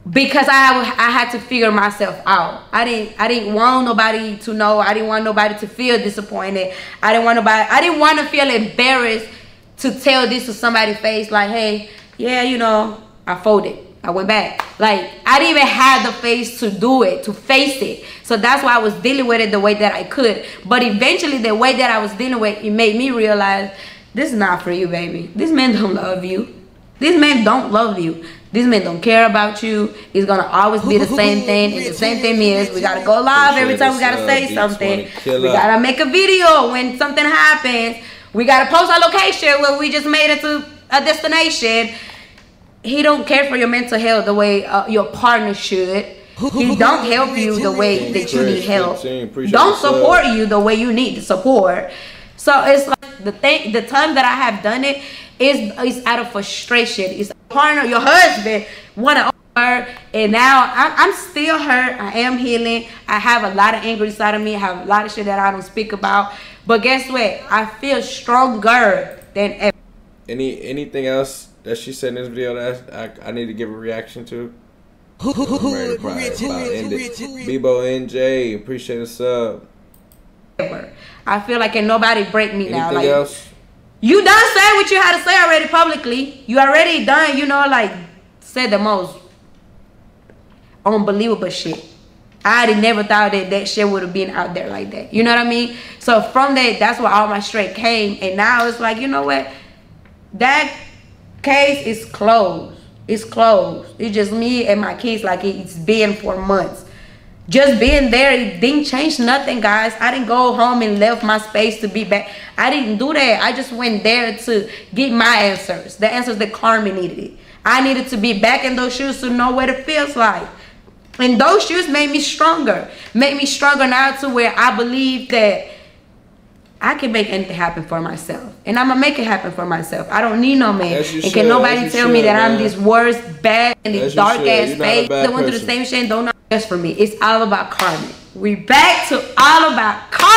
because I I had to figure myself out. I didn't I didn't want nobody to know. I didn't want nobody to feel disappointed. I didn't want nobody I didn't want to feel embarrassed to tell this to somebody's face like, "Hey, yeah, you know, I folded. I went back." Like, I didn't even have the face to do it, to face it. So that's why I was dealing with it the way that I could. But eventually the way that I was dealing with it, it made me realize this is not for you, baby. This man don't love you. These men don't love you. These men don't care about you. It's gonna always be the same thing. And the same thing is we gotta go live every time we gotta say something. We gotta make a video when something happens. We gotta post our location where we just made it to a destination. He don't care for your mental health the way uh, your partner should. He don't help you the way that you need help. Don't support you the way you need support. So it's like the thing, the time that I have done it is is out of frustration. It's partner, your husband wanna her, and now I'm, I'm still hurt. I am healing. I have a lot of anger inside of me. I have a lot of shit that I don't speak about. But guess what? I feel stronger than ever. Any anything else that she said in this video that I, I need to give a reaction to? I'm ready to about it. Bebo NJ, appreciate the sub. I feel like can nobody break me now. Anything Like else? you done said what you had to say already publicly. You already done, you know, like said the most unbelievable shit. I would never thought that that shit would have been out there like that. You know what I mean? So from that, that's where all my straight came. And now it's like, you know what? That case is closed. It's closed. It's just me and my kids like it's been for months. Just being there, it didn't change nothing, guys. I didn't go home and left my space to be back. I didn't do that. I just went there to get my answers. The answers that Carmen needed. I needed to be back in those shoes to know what it feels like. And those shoes made me stronger. Made me stronger now to where I believe that I can make anything happen for myself. And I'm gonna make it happen for myself. I don't need no man. And should, can nobody tell me should, that I'm this worst, bad, and this dark should. ass You're not a face that went through the same shit. Don't know just for me. It's all about Carmen. We back to all about Carmen.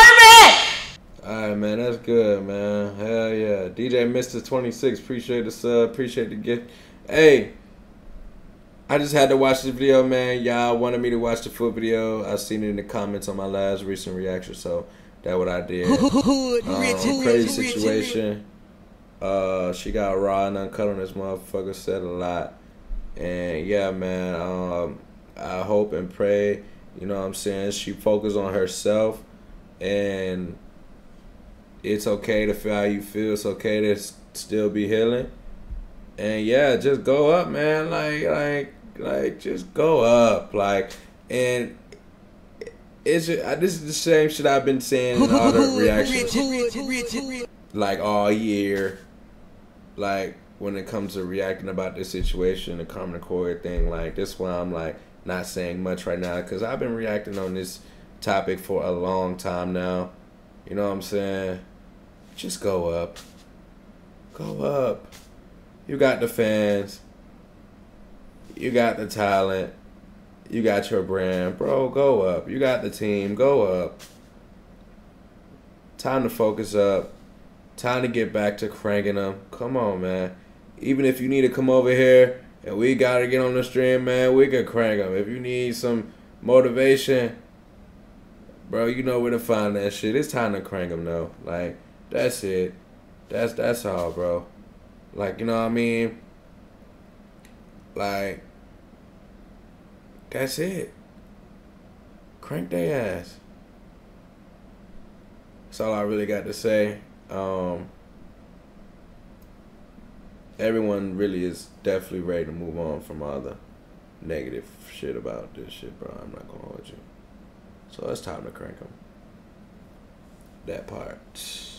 All right, man, that's good, man. Hell yeah, DJ Twenty Six, appreciate the sub, appreciate the gift. Hey, I just had to watch this video, man. Y'all wanted me to watch the full video. I seen it in the comments on my last recent reaction, so that's what I did. Um, crazy situation. Uh, she got raw and uncut on this motherfucker. Said a lot, and yeah, man. Um, I hope and pray. You know what I'm saying? She focus on herself, and it's okay to feel how you feel. It's okay to still be healing. And yeah, just go up, man. Like, like, like, just go up. Like, and it's this is the same shit I've been saying in all the reactions, like all year. Like when it comes to reacting about this situation, the Carmen Corey thing. Like this, why I'm like not saying much right now because I've been reacting on this topic for a long time now. You know what I'm saying? Just go up. Go up. You got the fans. You got the talent. You got your brand. Bro, go up. You got the team. Go up. Time to focus up. Time to get back to cranking them. Come on, man. Even if you need to come over here and we got to get on the stream, man, we can crank them. If you need some motivation, bro, you know where to find that shit. It's time to crank them, though. Like, that's it. That's that's all, bro. Like, you know what I mean? Like, that's it. Crank their ass. That's all I really got to say. Um, everyone really is definitely ready to move on from all the negative shit about this shit, bro. I'm not gonna hold you. So it's time to crank them. That part.